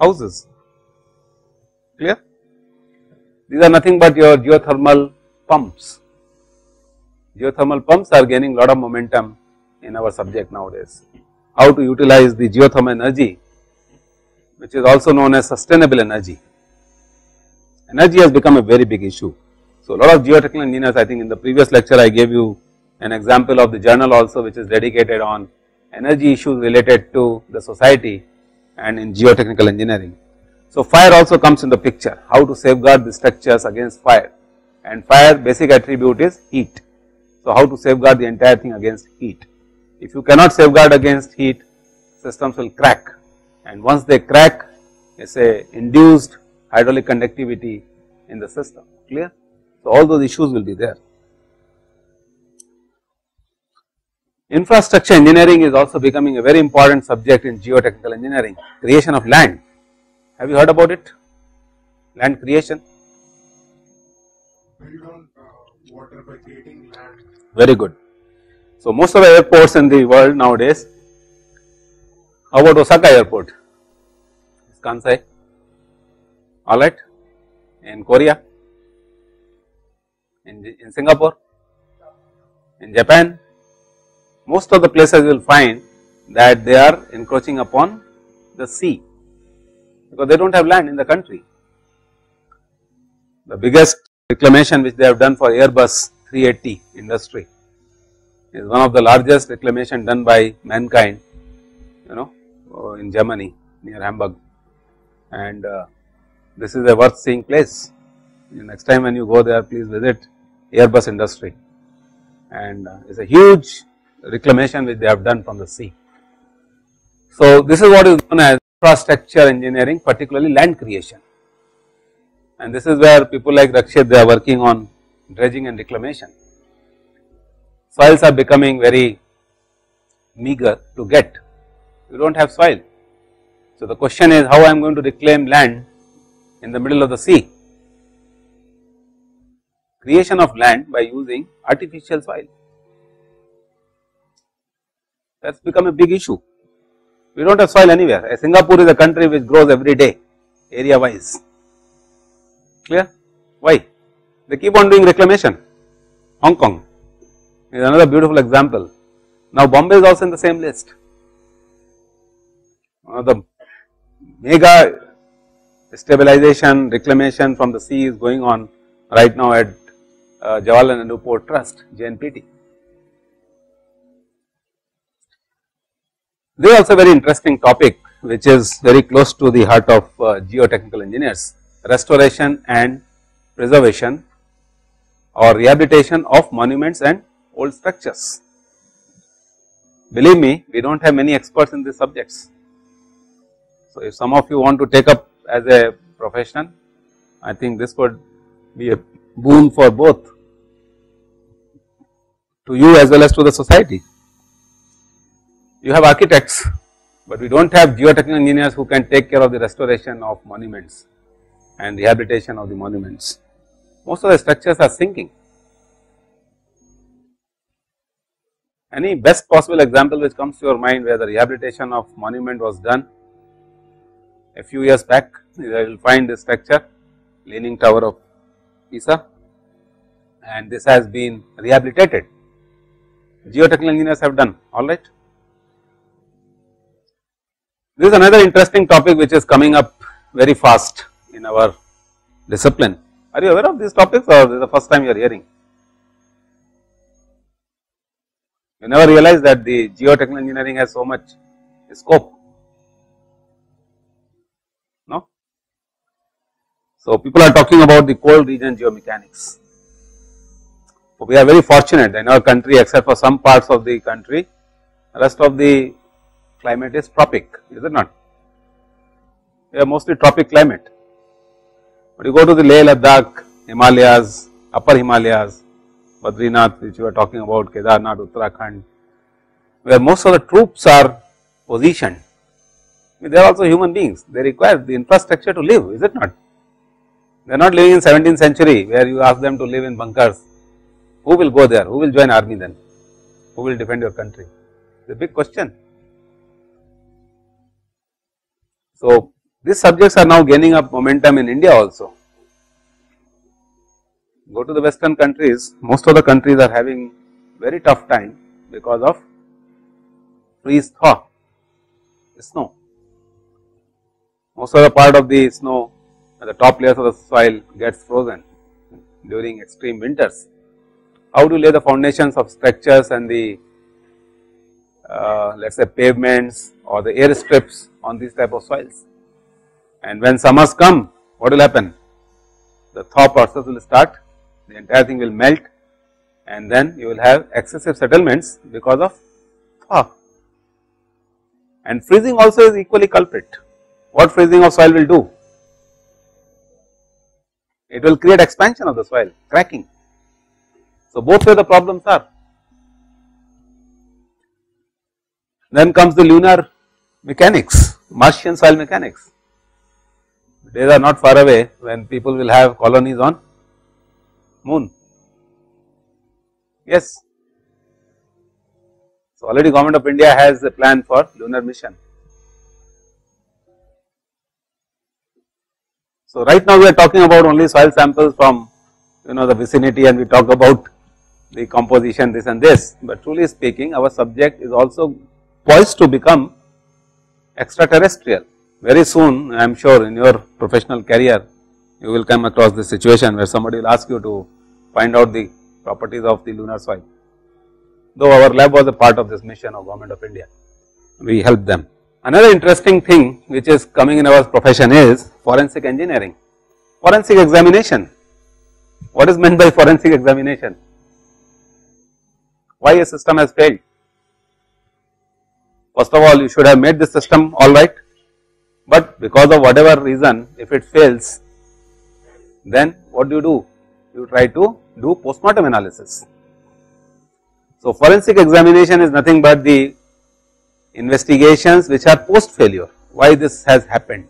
houses, clear? These are nothing but your geothermal pumps. Geothermal pumps are gaining lot of momentum in our subject nowadays. How to utilize the geothermal energy which is also known as sustainable energy. Energy has become a very big issue. So, a lot of geotechnical engineers I think in the previous lecture I gave you an example of the journal also which is dedicated on energy issues related to the society and in geotechnical engineering. So, fire also comes in the picture, how to safeguard the structures against fire and fire basic attribute is heat. So, how to safeguard the entire thing against heat. If you cannot safeguard against heat, systems will crack and once they crack, it is a induced hydraulic conductivity in the system, clear. So, all those issues will be there. Infrastructure engineering is also becoming a very important subject in geotechnical engineering, creation of land. Have you heard about it? Land creation? on uh, water by creating land. Very good. So, most of the airports in the world nowadays, how about Osaka airport? It's Kansai, alright, in Korea, in, in Singapore, in Japan, most of the places you will find that they are encroaching upon the sea because they do not have land in the country. The biggest reclamation which they have done for Airbus 380 industry is one of the largest reclamation done by mankind you know uh, in Germany near Hamburg and uh, this is a worth seeing place. Next time when you go there please visit Airbus industry and uh, a huge reclamation which they have done from the sea. So, this is what is known as infrastructure engineering particularly land creation and this is where people like Rakshit they are working on dredging and reclamation. Soils are becoming very meager to get, you do not have soil. So, the question is how I am going to reclaim land in the middle of the sea. Creation of land by using artificial soil that has become a big issue. We do not have soil anywhere. Singapore is a country which grows every day area wise. Clear? Why? They keep on doing reclamation. Hong Kong is another beautiful example. Now Bombay is also in the same list. One of the mega stabilization reclamation from the sea is going on right now at uh, Jawaharlal Nehru Port Trust JNPT. This is also very interesting topic which is very close to the heart of uh, geotechnical engineers restoration and preservation or rehabilitation of monuments and old structures. Believe me we do not have many experts in these subjects. So, if some of you want to take up as a profession I think this could be a boon for both to you as well as to the society. You have architects, but we do not have geotechnical engineers who can take care of the restoration of monuments and rehabilitation of the monuments. Most of the structures are sinking. Any best possible example which comes to your mind where the rehabilitation of monument was done a few years back, you will find this structure Leaning Tower of Pisa and this has been rehabilitated. Geotechnical engineers have done alright. This is another interesting topic which is coming up very fast in our discipline. Are you aware of these topics or this is the first time you are hearing? You never realize that the geotechnical engineering has so much scope. No? So, people are talking about the cold region geomechanics. We are very fortunate in our country except for some parts of the country, the rest of the climate is tropic, is it not? We have mostly tropic climate. But you go to the Leh Ladakh, Himalayas, upper Himalayas, Badrinath which you are talking about, Kedarnath, Uttarakhand, where most of the troops are positioned. They are also human beings, they require the infrastructure to live, is it not? They are not living in 17th century where you ask them to live in bunkers. Who will go there? Who will join army then? Who will defend your country? A big question. So, these subjects are now gaining up momentum in India also. Go to the western countries, most of the countries are having very tough time because of freeze thaw, snow. most of the part of the snow the top layers of the soil gets frozen during extreme winters. How do you lay the foundations of structures and the uh, let us say pavements or the air strips on these type of soils. And when summers come, what will happen? The thaw process will start, the entire thing will melt and then you will have excessive settlements because of thaw. And freezing also is equally culprit. What freezing of soil will do? It will create expansion of the soil, cracking. So both where the problems are. Then comes the lunar mechanics, Martian soil mechanics. Days are not far away when people will have colonies on moon. Yes. So already government of India has a plan for lunar mission. So right now we are talking about only soil samples from you know the vicinity and we talk about the composition this and this, but truly speaking our subject is also poised to become extraterrestrial. Very soon I am sure in your professional career you will come across this situation where somebody will ask you to find out the properties of the lunar soil. Though our lab was a part of this mission of government of India, we helped them. Another interesting thing which is coming in our profession is forensic engineering, forensic examination. What is meant by forensic examination? Why a system has failed? First of all, you should have made the system alright, but because of whatever reason, if it fails, then what do you do? You try to do postmortem analysis. So, forensic examination is nothing but the investigations which are post failure, why this has happened.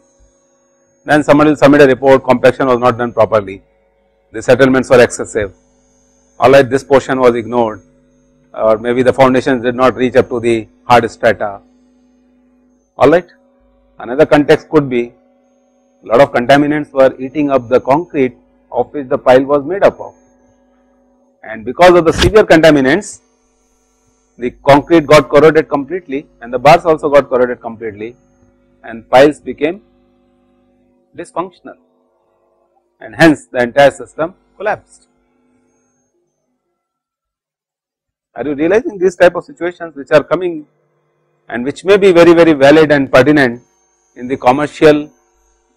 Then someone will submit a report, compaction was not done properly, the settlements were excessive, alright this portion was ignored or maybe the foundations did not reach up to the hard strata, alright. Another context could be a lot of contaminants were eating up the concrete of which the pile was made up of and because of the severe contaminants the concrete got corroded completely and the bars also got corroded completely and piles became dysfunctional and hence the entire system collapsed. Are you realizing these type of situations which are coming and which may be very very valid and pertinent in the commercial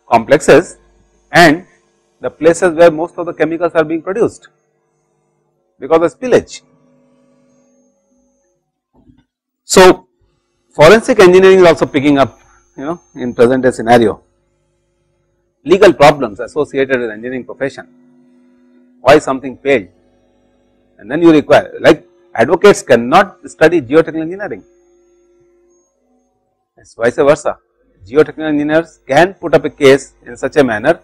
complexes and the places where most of the chemicals are being produced because of spillage. So, forensic engineering is also picking up you know in present day scenario. Legal problems associated with engineering profession, why something failed? And then you require like advocates cannot study geotechnical engineering, it's vice versa. Geotechnical engineers can put up a case in such a manner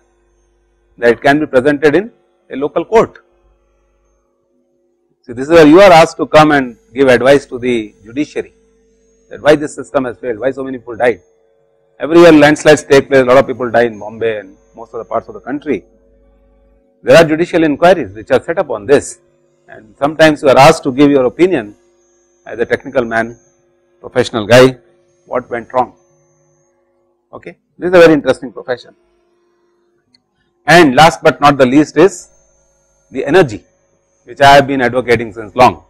that it can be presented in a local court. So, this is where you are asked to come and give advice to the judiciary that why this system has failed, why so many people died. Every year landslides take place, a lot of people die in Bombay and most of the parts of the country. There are judicial inquiries which are set up on this and sometimes you are asked to give your opinion as a technical man, professional guy, what went wrong. Okay, this is a very interesting profession. And last but not the least is the energy which I have been advocating since long.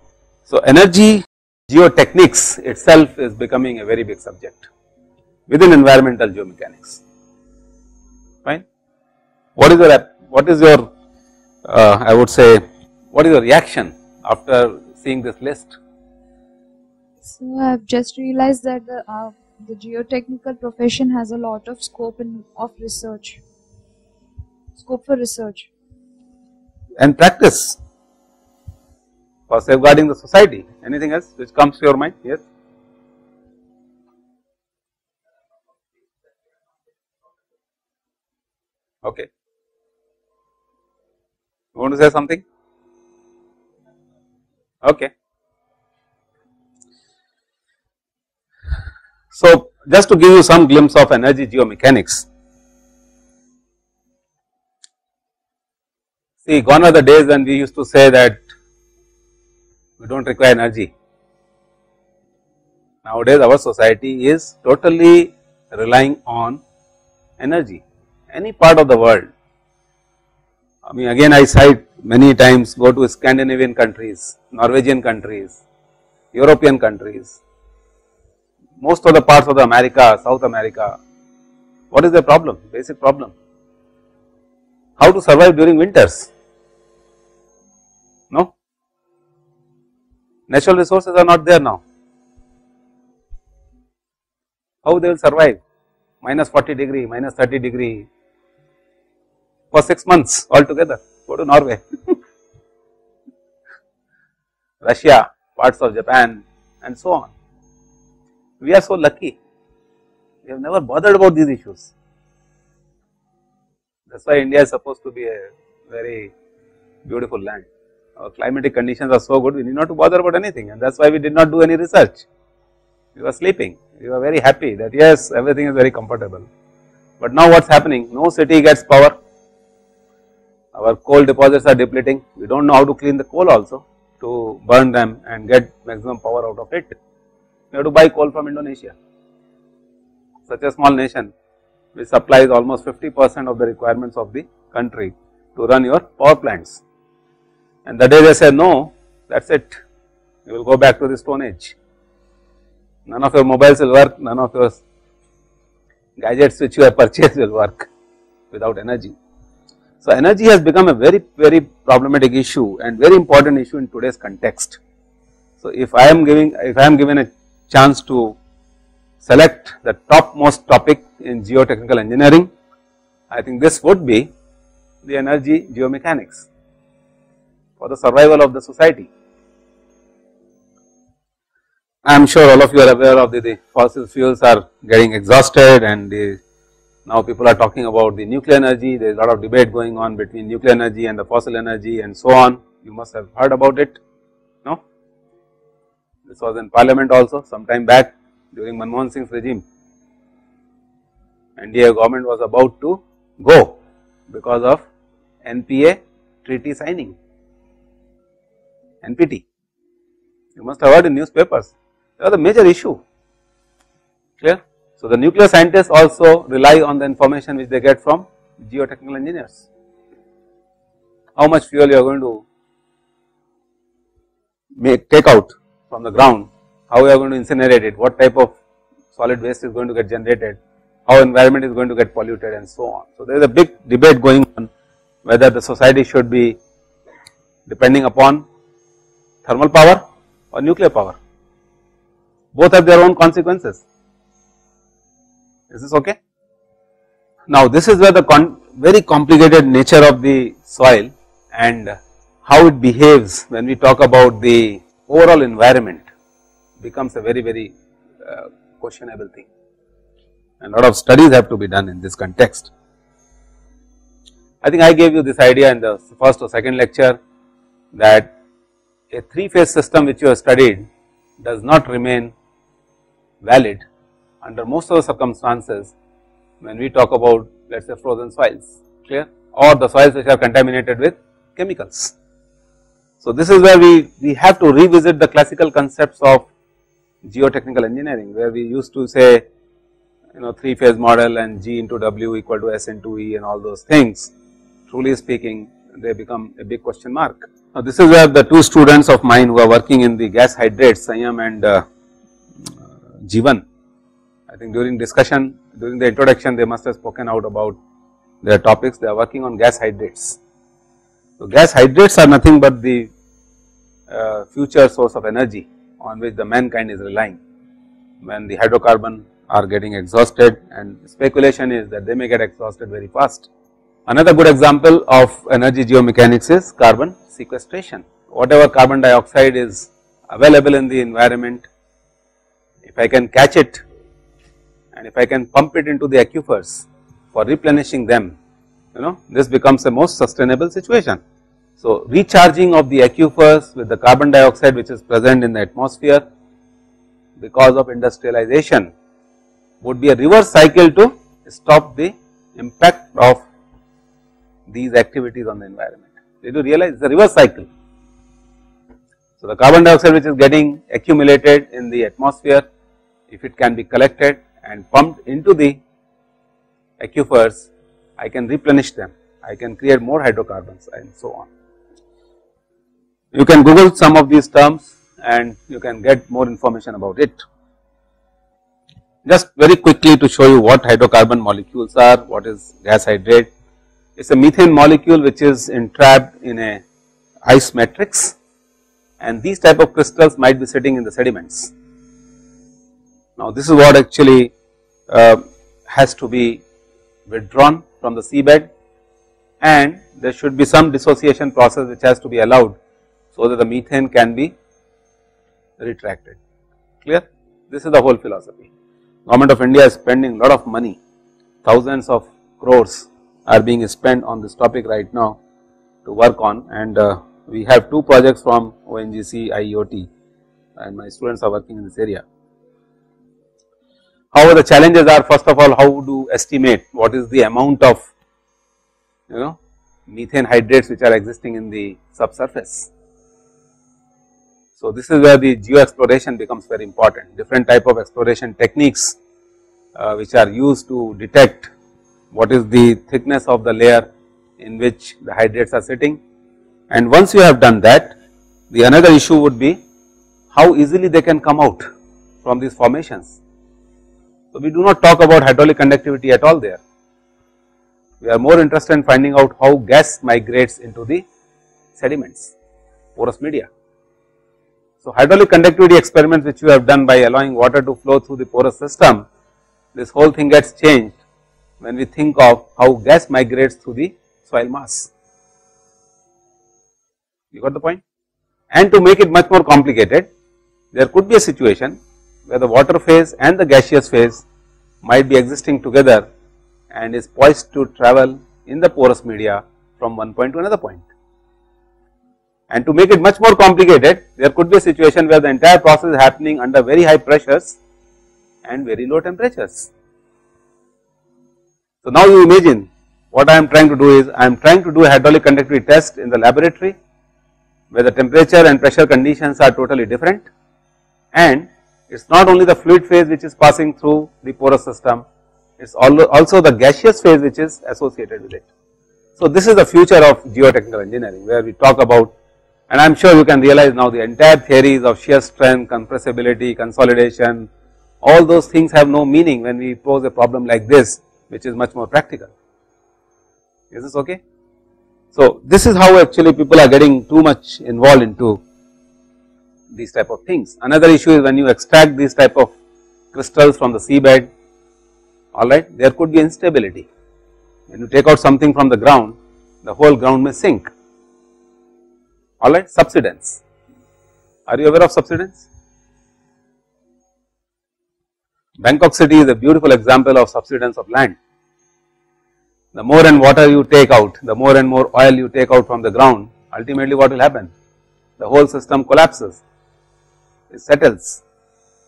So, energy geotechnics itself is becoming a very big subject within environmental geomechanics, fine. What is your, what is your uh, I would say, what is your reaction after seeing this list? So I've just realized that the, uh, the geotechnical profession has a lot of scope in, of research, scope for research. And practice for safeguarding the society. Anything else which comes to your mind? Yes. Okay. You want to say something? Okay. So, just to give you some glimpse of energy geomechanics. See, gone are the days when we used to say that we do not require energy. Nowadays, our society is totally relying on energy, any part of the world. I mean again I cite many times go to Scandinavian countries, Norwegian countries, European countries, most of the parts of the America, South America, what is the problem? Basic problem. How to survive during winters? No? Natural resources are not there now. How they will survive? Minus 40 degree, minus 30 degree for 6 months altogether. Go to Norway. Russia, parts of Japan and so on. We are so lucky. We have never bothered about these issues. That is why India is supposed to be a very beautiful land. Our climatic conditions are so good, we need not to bother about anything and that is why we did not do any research. We were sleeping, we were very happy that yes, everything is very comfortable. But now what is happening? No city gets power, our coal deposits are depleting, we do not know how to clean the coal also to burn them and get maximum power out of it. We have to buy coal from Indonesia, such a small nation which supplies almost 50 percent of the requirements of the country to run your power plants. And the day they say no, that is it, you will go back to the stone age. None of your mobiles will work, none of your gadgets which you have purchased will work without energy. So, energy has become a very, very problematic issue and very important issue in today's context. So, if I am giving, if I am given a chance to select the topmost topic in geotechnical engineering, I think this would be the energy geomechanics for the survival of the society. I am sure all of you are aware of the, the fossil fuels are getting exhausted and the, now people are talking about the nuclear energy, there is a lot of debate going on between nuclear energy and the fossil energy and so on. You must have heard about it, no? This was in parliament also some time back during Manmohan Singh's regime. NDA government was about to go because of NPA treaty signing, NPT. You must have heard in newspapers, that was a major issue, clear. So, the nuclear scientists also rely on the information which they get from geotechnical engineers. How much fuel you are going to make take out from the ground, how you are going to incinerate it, what type of solid waste is going to get generated, how environment is going to get polluted and so on. So, there is a big debate going on whether the society should be depending upon thermal power or nuclear power. Both have their own consequences. Is this okay? Now, this is where the very complicated nature of the soil and how it behaves when we talk about the overall environment becomes a very, very uh, questionable thing and lot of studies have to be done in this context. I think I gave you this idea in the first or second lecture that a three phase system which you have studied does not remain valid under most of the circumstances when we talk about let us say frozen soils clear or the soils which are contaminated with chemicals. So, this is where we, we have to revisit the classical concepts of geotechnical engineering where we used to say you know 3 phase model and G into W equal to S into E and all those things truly speaking they become a big question mark. Now, this is where the two students of mine who are working in the gas hydrates Sanyam and uh, Jivan I think during discussion during the introduction they must have spoken out about their topics they are working on gas hydrates. So, gas hydrates are nothing but the uh, future source of energy on which the mankind is relying when the hydrocarbon are getting exhausted and speculation is that they may get exhausted very fast. Another good example of energy geomechanics is carbon sequestration. Whatever carbon dioxide is available in the environment, if I can catch it and if I can pump it into the aquifers for replenishing them, you know this becomes a most sustainable situation. So, recharging of the aquifers with the carbon dioxide which is present in the atmosphere because of industrialization would be a reverse cycle to stop the impact of these activities on the environment. Did you realize it is a reverse cycle. So, the carbon dioxide which is getting accumulated in the atmosphere if it can be collected and pumped into the aquifers, I can replenish them, I can create more hydrocarbons and so on. You can google some of these terms and you can get more information about it. Just very quickly to show you what hydrocarbon molecules are, what is gas hydrate. It is a methane molecule which is entrapped in a ice matrix and these type of crystals might be sitting in the sediments. Now this is what actually uh, has to be withdrawn from the seabed and there should be some dissociation process which has to be allowed so that the methane can be retracted. Clear? This is the whole philosophy. Government of India is spending a lot of money, thousands of crores are being spent on this topic right now to work on and uh, we have two projects from ONGC IEOT and my students are working in this area. However, the challenges are first of all how to estimate what is the amount of you know methane hydrates which are existing in the subsurface. So, this is where the geo exploration becomes very important different type of exploration techniques uh, which are used to detect what is the thickness of the layer in which the hydrates are sitting and once you have done that the another issue would be how easily they can come out from these formations. So, we do not talk about hydraulic conductivity at all there. We are more interested in finding out how gas migrates into the sediments, porous media. So, hydraulic conductivity experiments which you have done by allowing water to flow through the porous system, this whole thing gets changed when we think of how gas migrates through the soil mass. You got the point? And to make it much more complicated, there could be a situation where the water phase and the gaseous phase might be existing together and is poised to travel in the porous media from one point to another point. And to make it much more complicated, there could be a situation where the entire process is happening under very high pressures and very low temperatures. So now you imagine what I am trying to do is I am trying to do a hydraulic conductivity test in the laboratory where the temperature and pressure conditions are totally different and it is not only the fluid phase which is passing through the porous system, it is also the gaseous phase which is associated with it. So this is the future of geotechnical engineering where we talk about and I am sure you can realize now the entire theories of shear strength, compressibility, consolidation, all those things have no meaning when we pose a problem like this which is much more practical. Is this okay? So this is how actually people are getting too much involved into these type of things. Another issue is when you extract these type of crystals from the seabed, alright, there could be instability. When you take out something from the ground, the whole ground may sink, alright, subsidence. Are you aware of subsidence? Bangkok city is a beautiful example of subsidence of land. The more and water you take out, the more and more oil you take out from the ground, ultimately what will happen? The whole system collapses settles.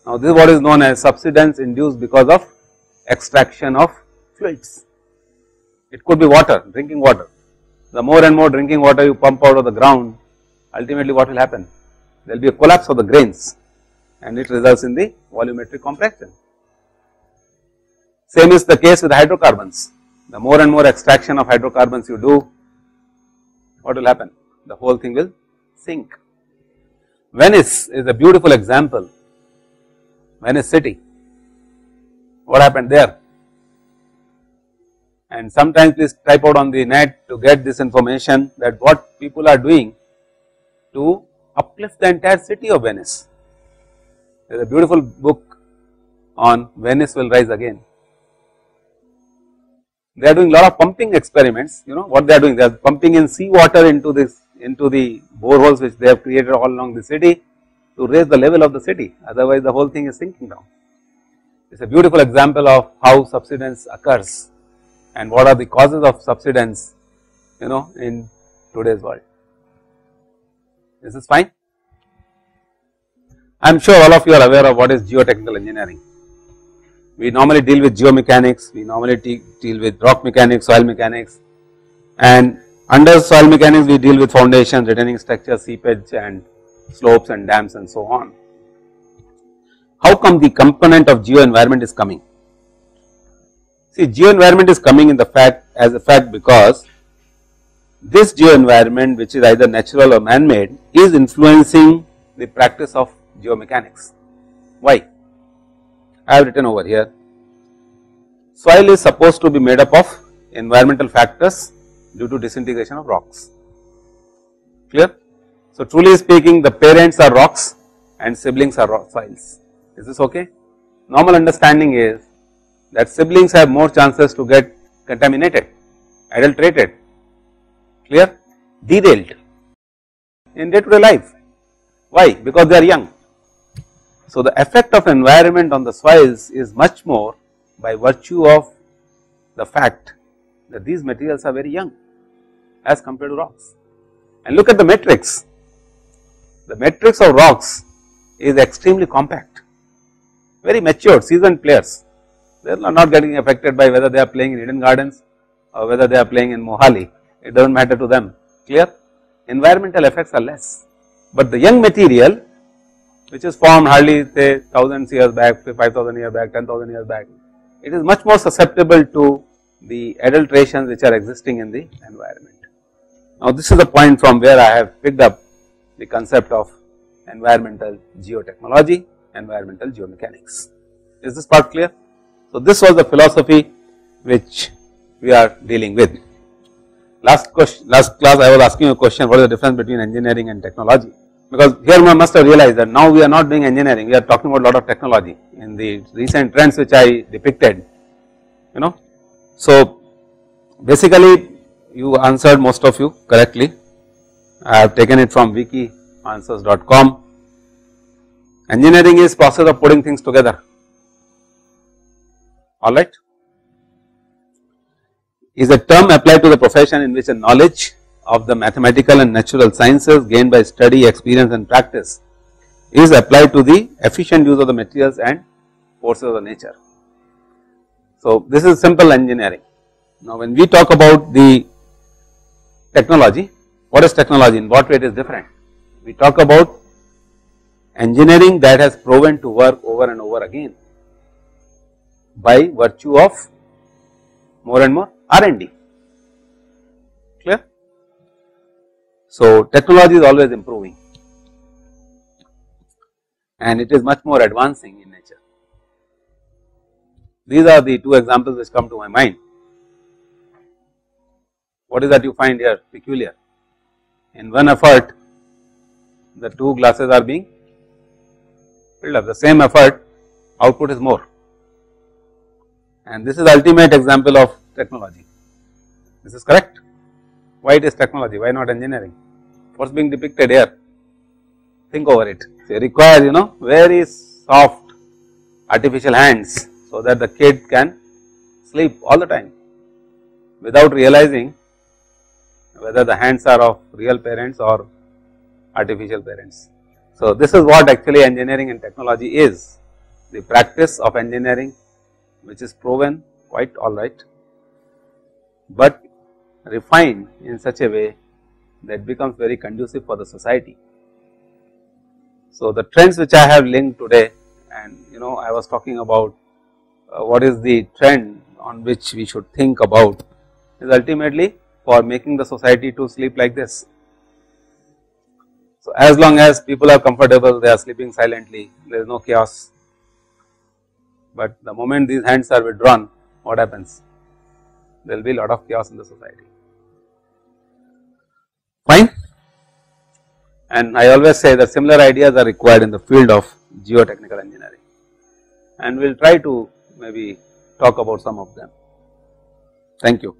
Now this is what is known as subsidence induced because of extraction of fluids. It could be water, drinking water. The more and more drinking water you pump out of the ground, ultimately what will happen? There will be a collapse of the grains and it results in the volumetric compression. Same is the case with hydrocarbons. The more and more extraction of hydrocarbons you do, what will happen? The whole thing will sink. Venice is a beautiful example, Venice city, what happened there? And sometimes please type out on the net to get this information that what people are doing to uplift the entire city of Venice. There is a beautiful book on Venice will rise again. They are doing a lot of pumping experiments, you know what they are doing, they are pumping in sea water into this into the boreholes which they have created all along the city to raise the level of the city otherwise the whole thing is sinking down. It is a beautiful example of how subsidence occurs and what are the causes of subsidence you know in today's world. This is fine. I am sure all of you are aware of what is geotechnical engineering. We normally deal with geomechanics, we normally deal with rock mechanics, soil mechanics and under soil mechanics, we deal with foundations, retaining structures, seepage and slopes and dams and so on. How come the component of geo environment is coming? See geo environment is coming in the fact as a fact because this geo environment which is either natural or man made is influencing the practice of geomechanics. Why? I have written over here soil is supposed to be made up of environmental factors due to disintegration of rocks clear. So, truly speaking the parents are rocks and siblings are rock soils is this okay. Normal understanding is that siblings have more chances to get contaminated, adulterated, clear, derailed in day to day life. Why? Because they are young. So, the effect of environment on the soils is much more by virtue of the fact that these materials are very young as compared to rocks. And look at the matrix, the matrix of rocks is extremely compact, very mature seasoned players, they are not getting affected by whether they are playing in Eden Gardens or whether they are playing in Mohali, it does not matter to them, clear. Environmental effects are less, but the young material which is formed hardly say thousands years back, 5000 years back, 10,000 years back, it is much more susceptible to the adulterations which are existing in the environment. Now this is the point from where I have picked up the concept of environmental geotechnology, environmental geomechanics. Is this part clear? So this was the philosophy which we are dealing with. Last question, last class I was asking a question what is the difference between engineering and technology because here one must have realized that now we are not doing engineering we are talking about a lot of technology in the recent trends which I depicted you know. So basically you answered most of you correctly. I have taken it from wikianswers.com. Engineering is process of putting things together, alright. Is a term applied to the profession in which a knowledge of the mathematical and natural sciences gained by study, experience and practice is applied to the efficient use of the materials and forces of the nature. So, this is simple engineering. Now, when we talk about the technology. What is technology? In what way it is different? We talk about engineering that has proven to work over and over again by virtue of more and more R&D. Clear? So, technology is always improving and it is much more advancing in nature. These are the two examples which come to my mind. What is that you find here peculiar? In one effort, the two glasses are being filled up. The same effort, output is more. And this is ultimate example of technology. This is correct. Why it is technology? Why not engineering? What's being depicted here? Think over it. You require you know very soft artificial hands so that the kid can sleep all the time without realizing whether the hands are of real parents or artificial parents. So, this is what actually engineering and technology is, the practice of engineering which is proven quite alright, but refined in such a way that becomes very conducive for the society. So, the trends which I have linked today and you know I was talking about uh, what is the trend on which we should think about is ultimately for making the society to sleep like this. So, as long as people are comfortable they are sleeping silently there is no chaos, but the moment these hands are withdrawn what happens there will be a lot of chaos in the society fine and I always say that similar ideas are required in the field of geotechnical engineering and we will try to maybe talk about some of them. Thank you.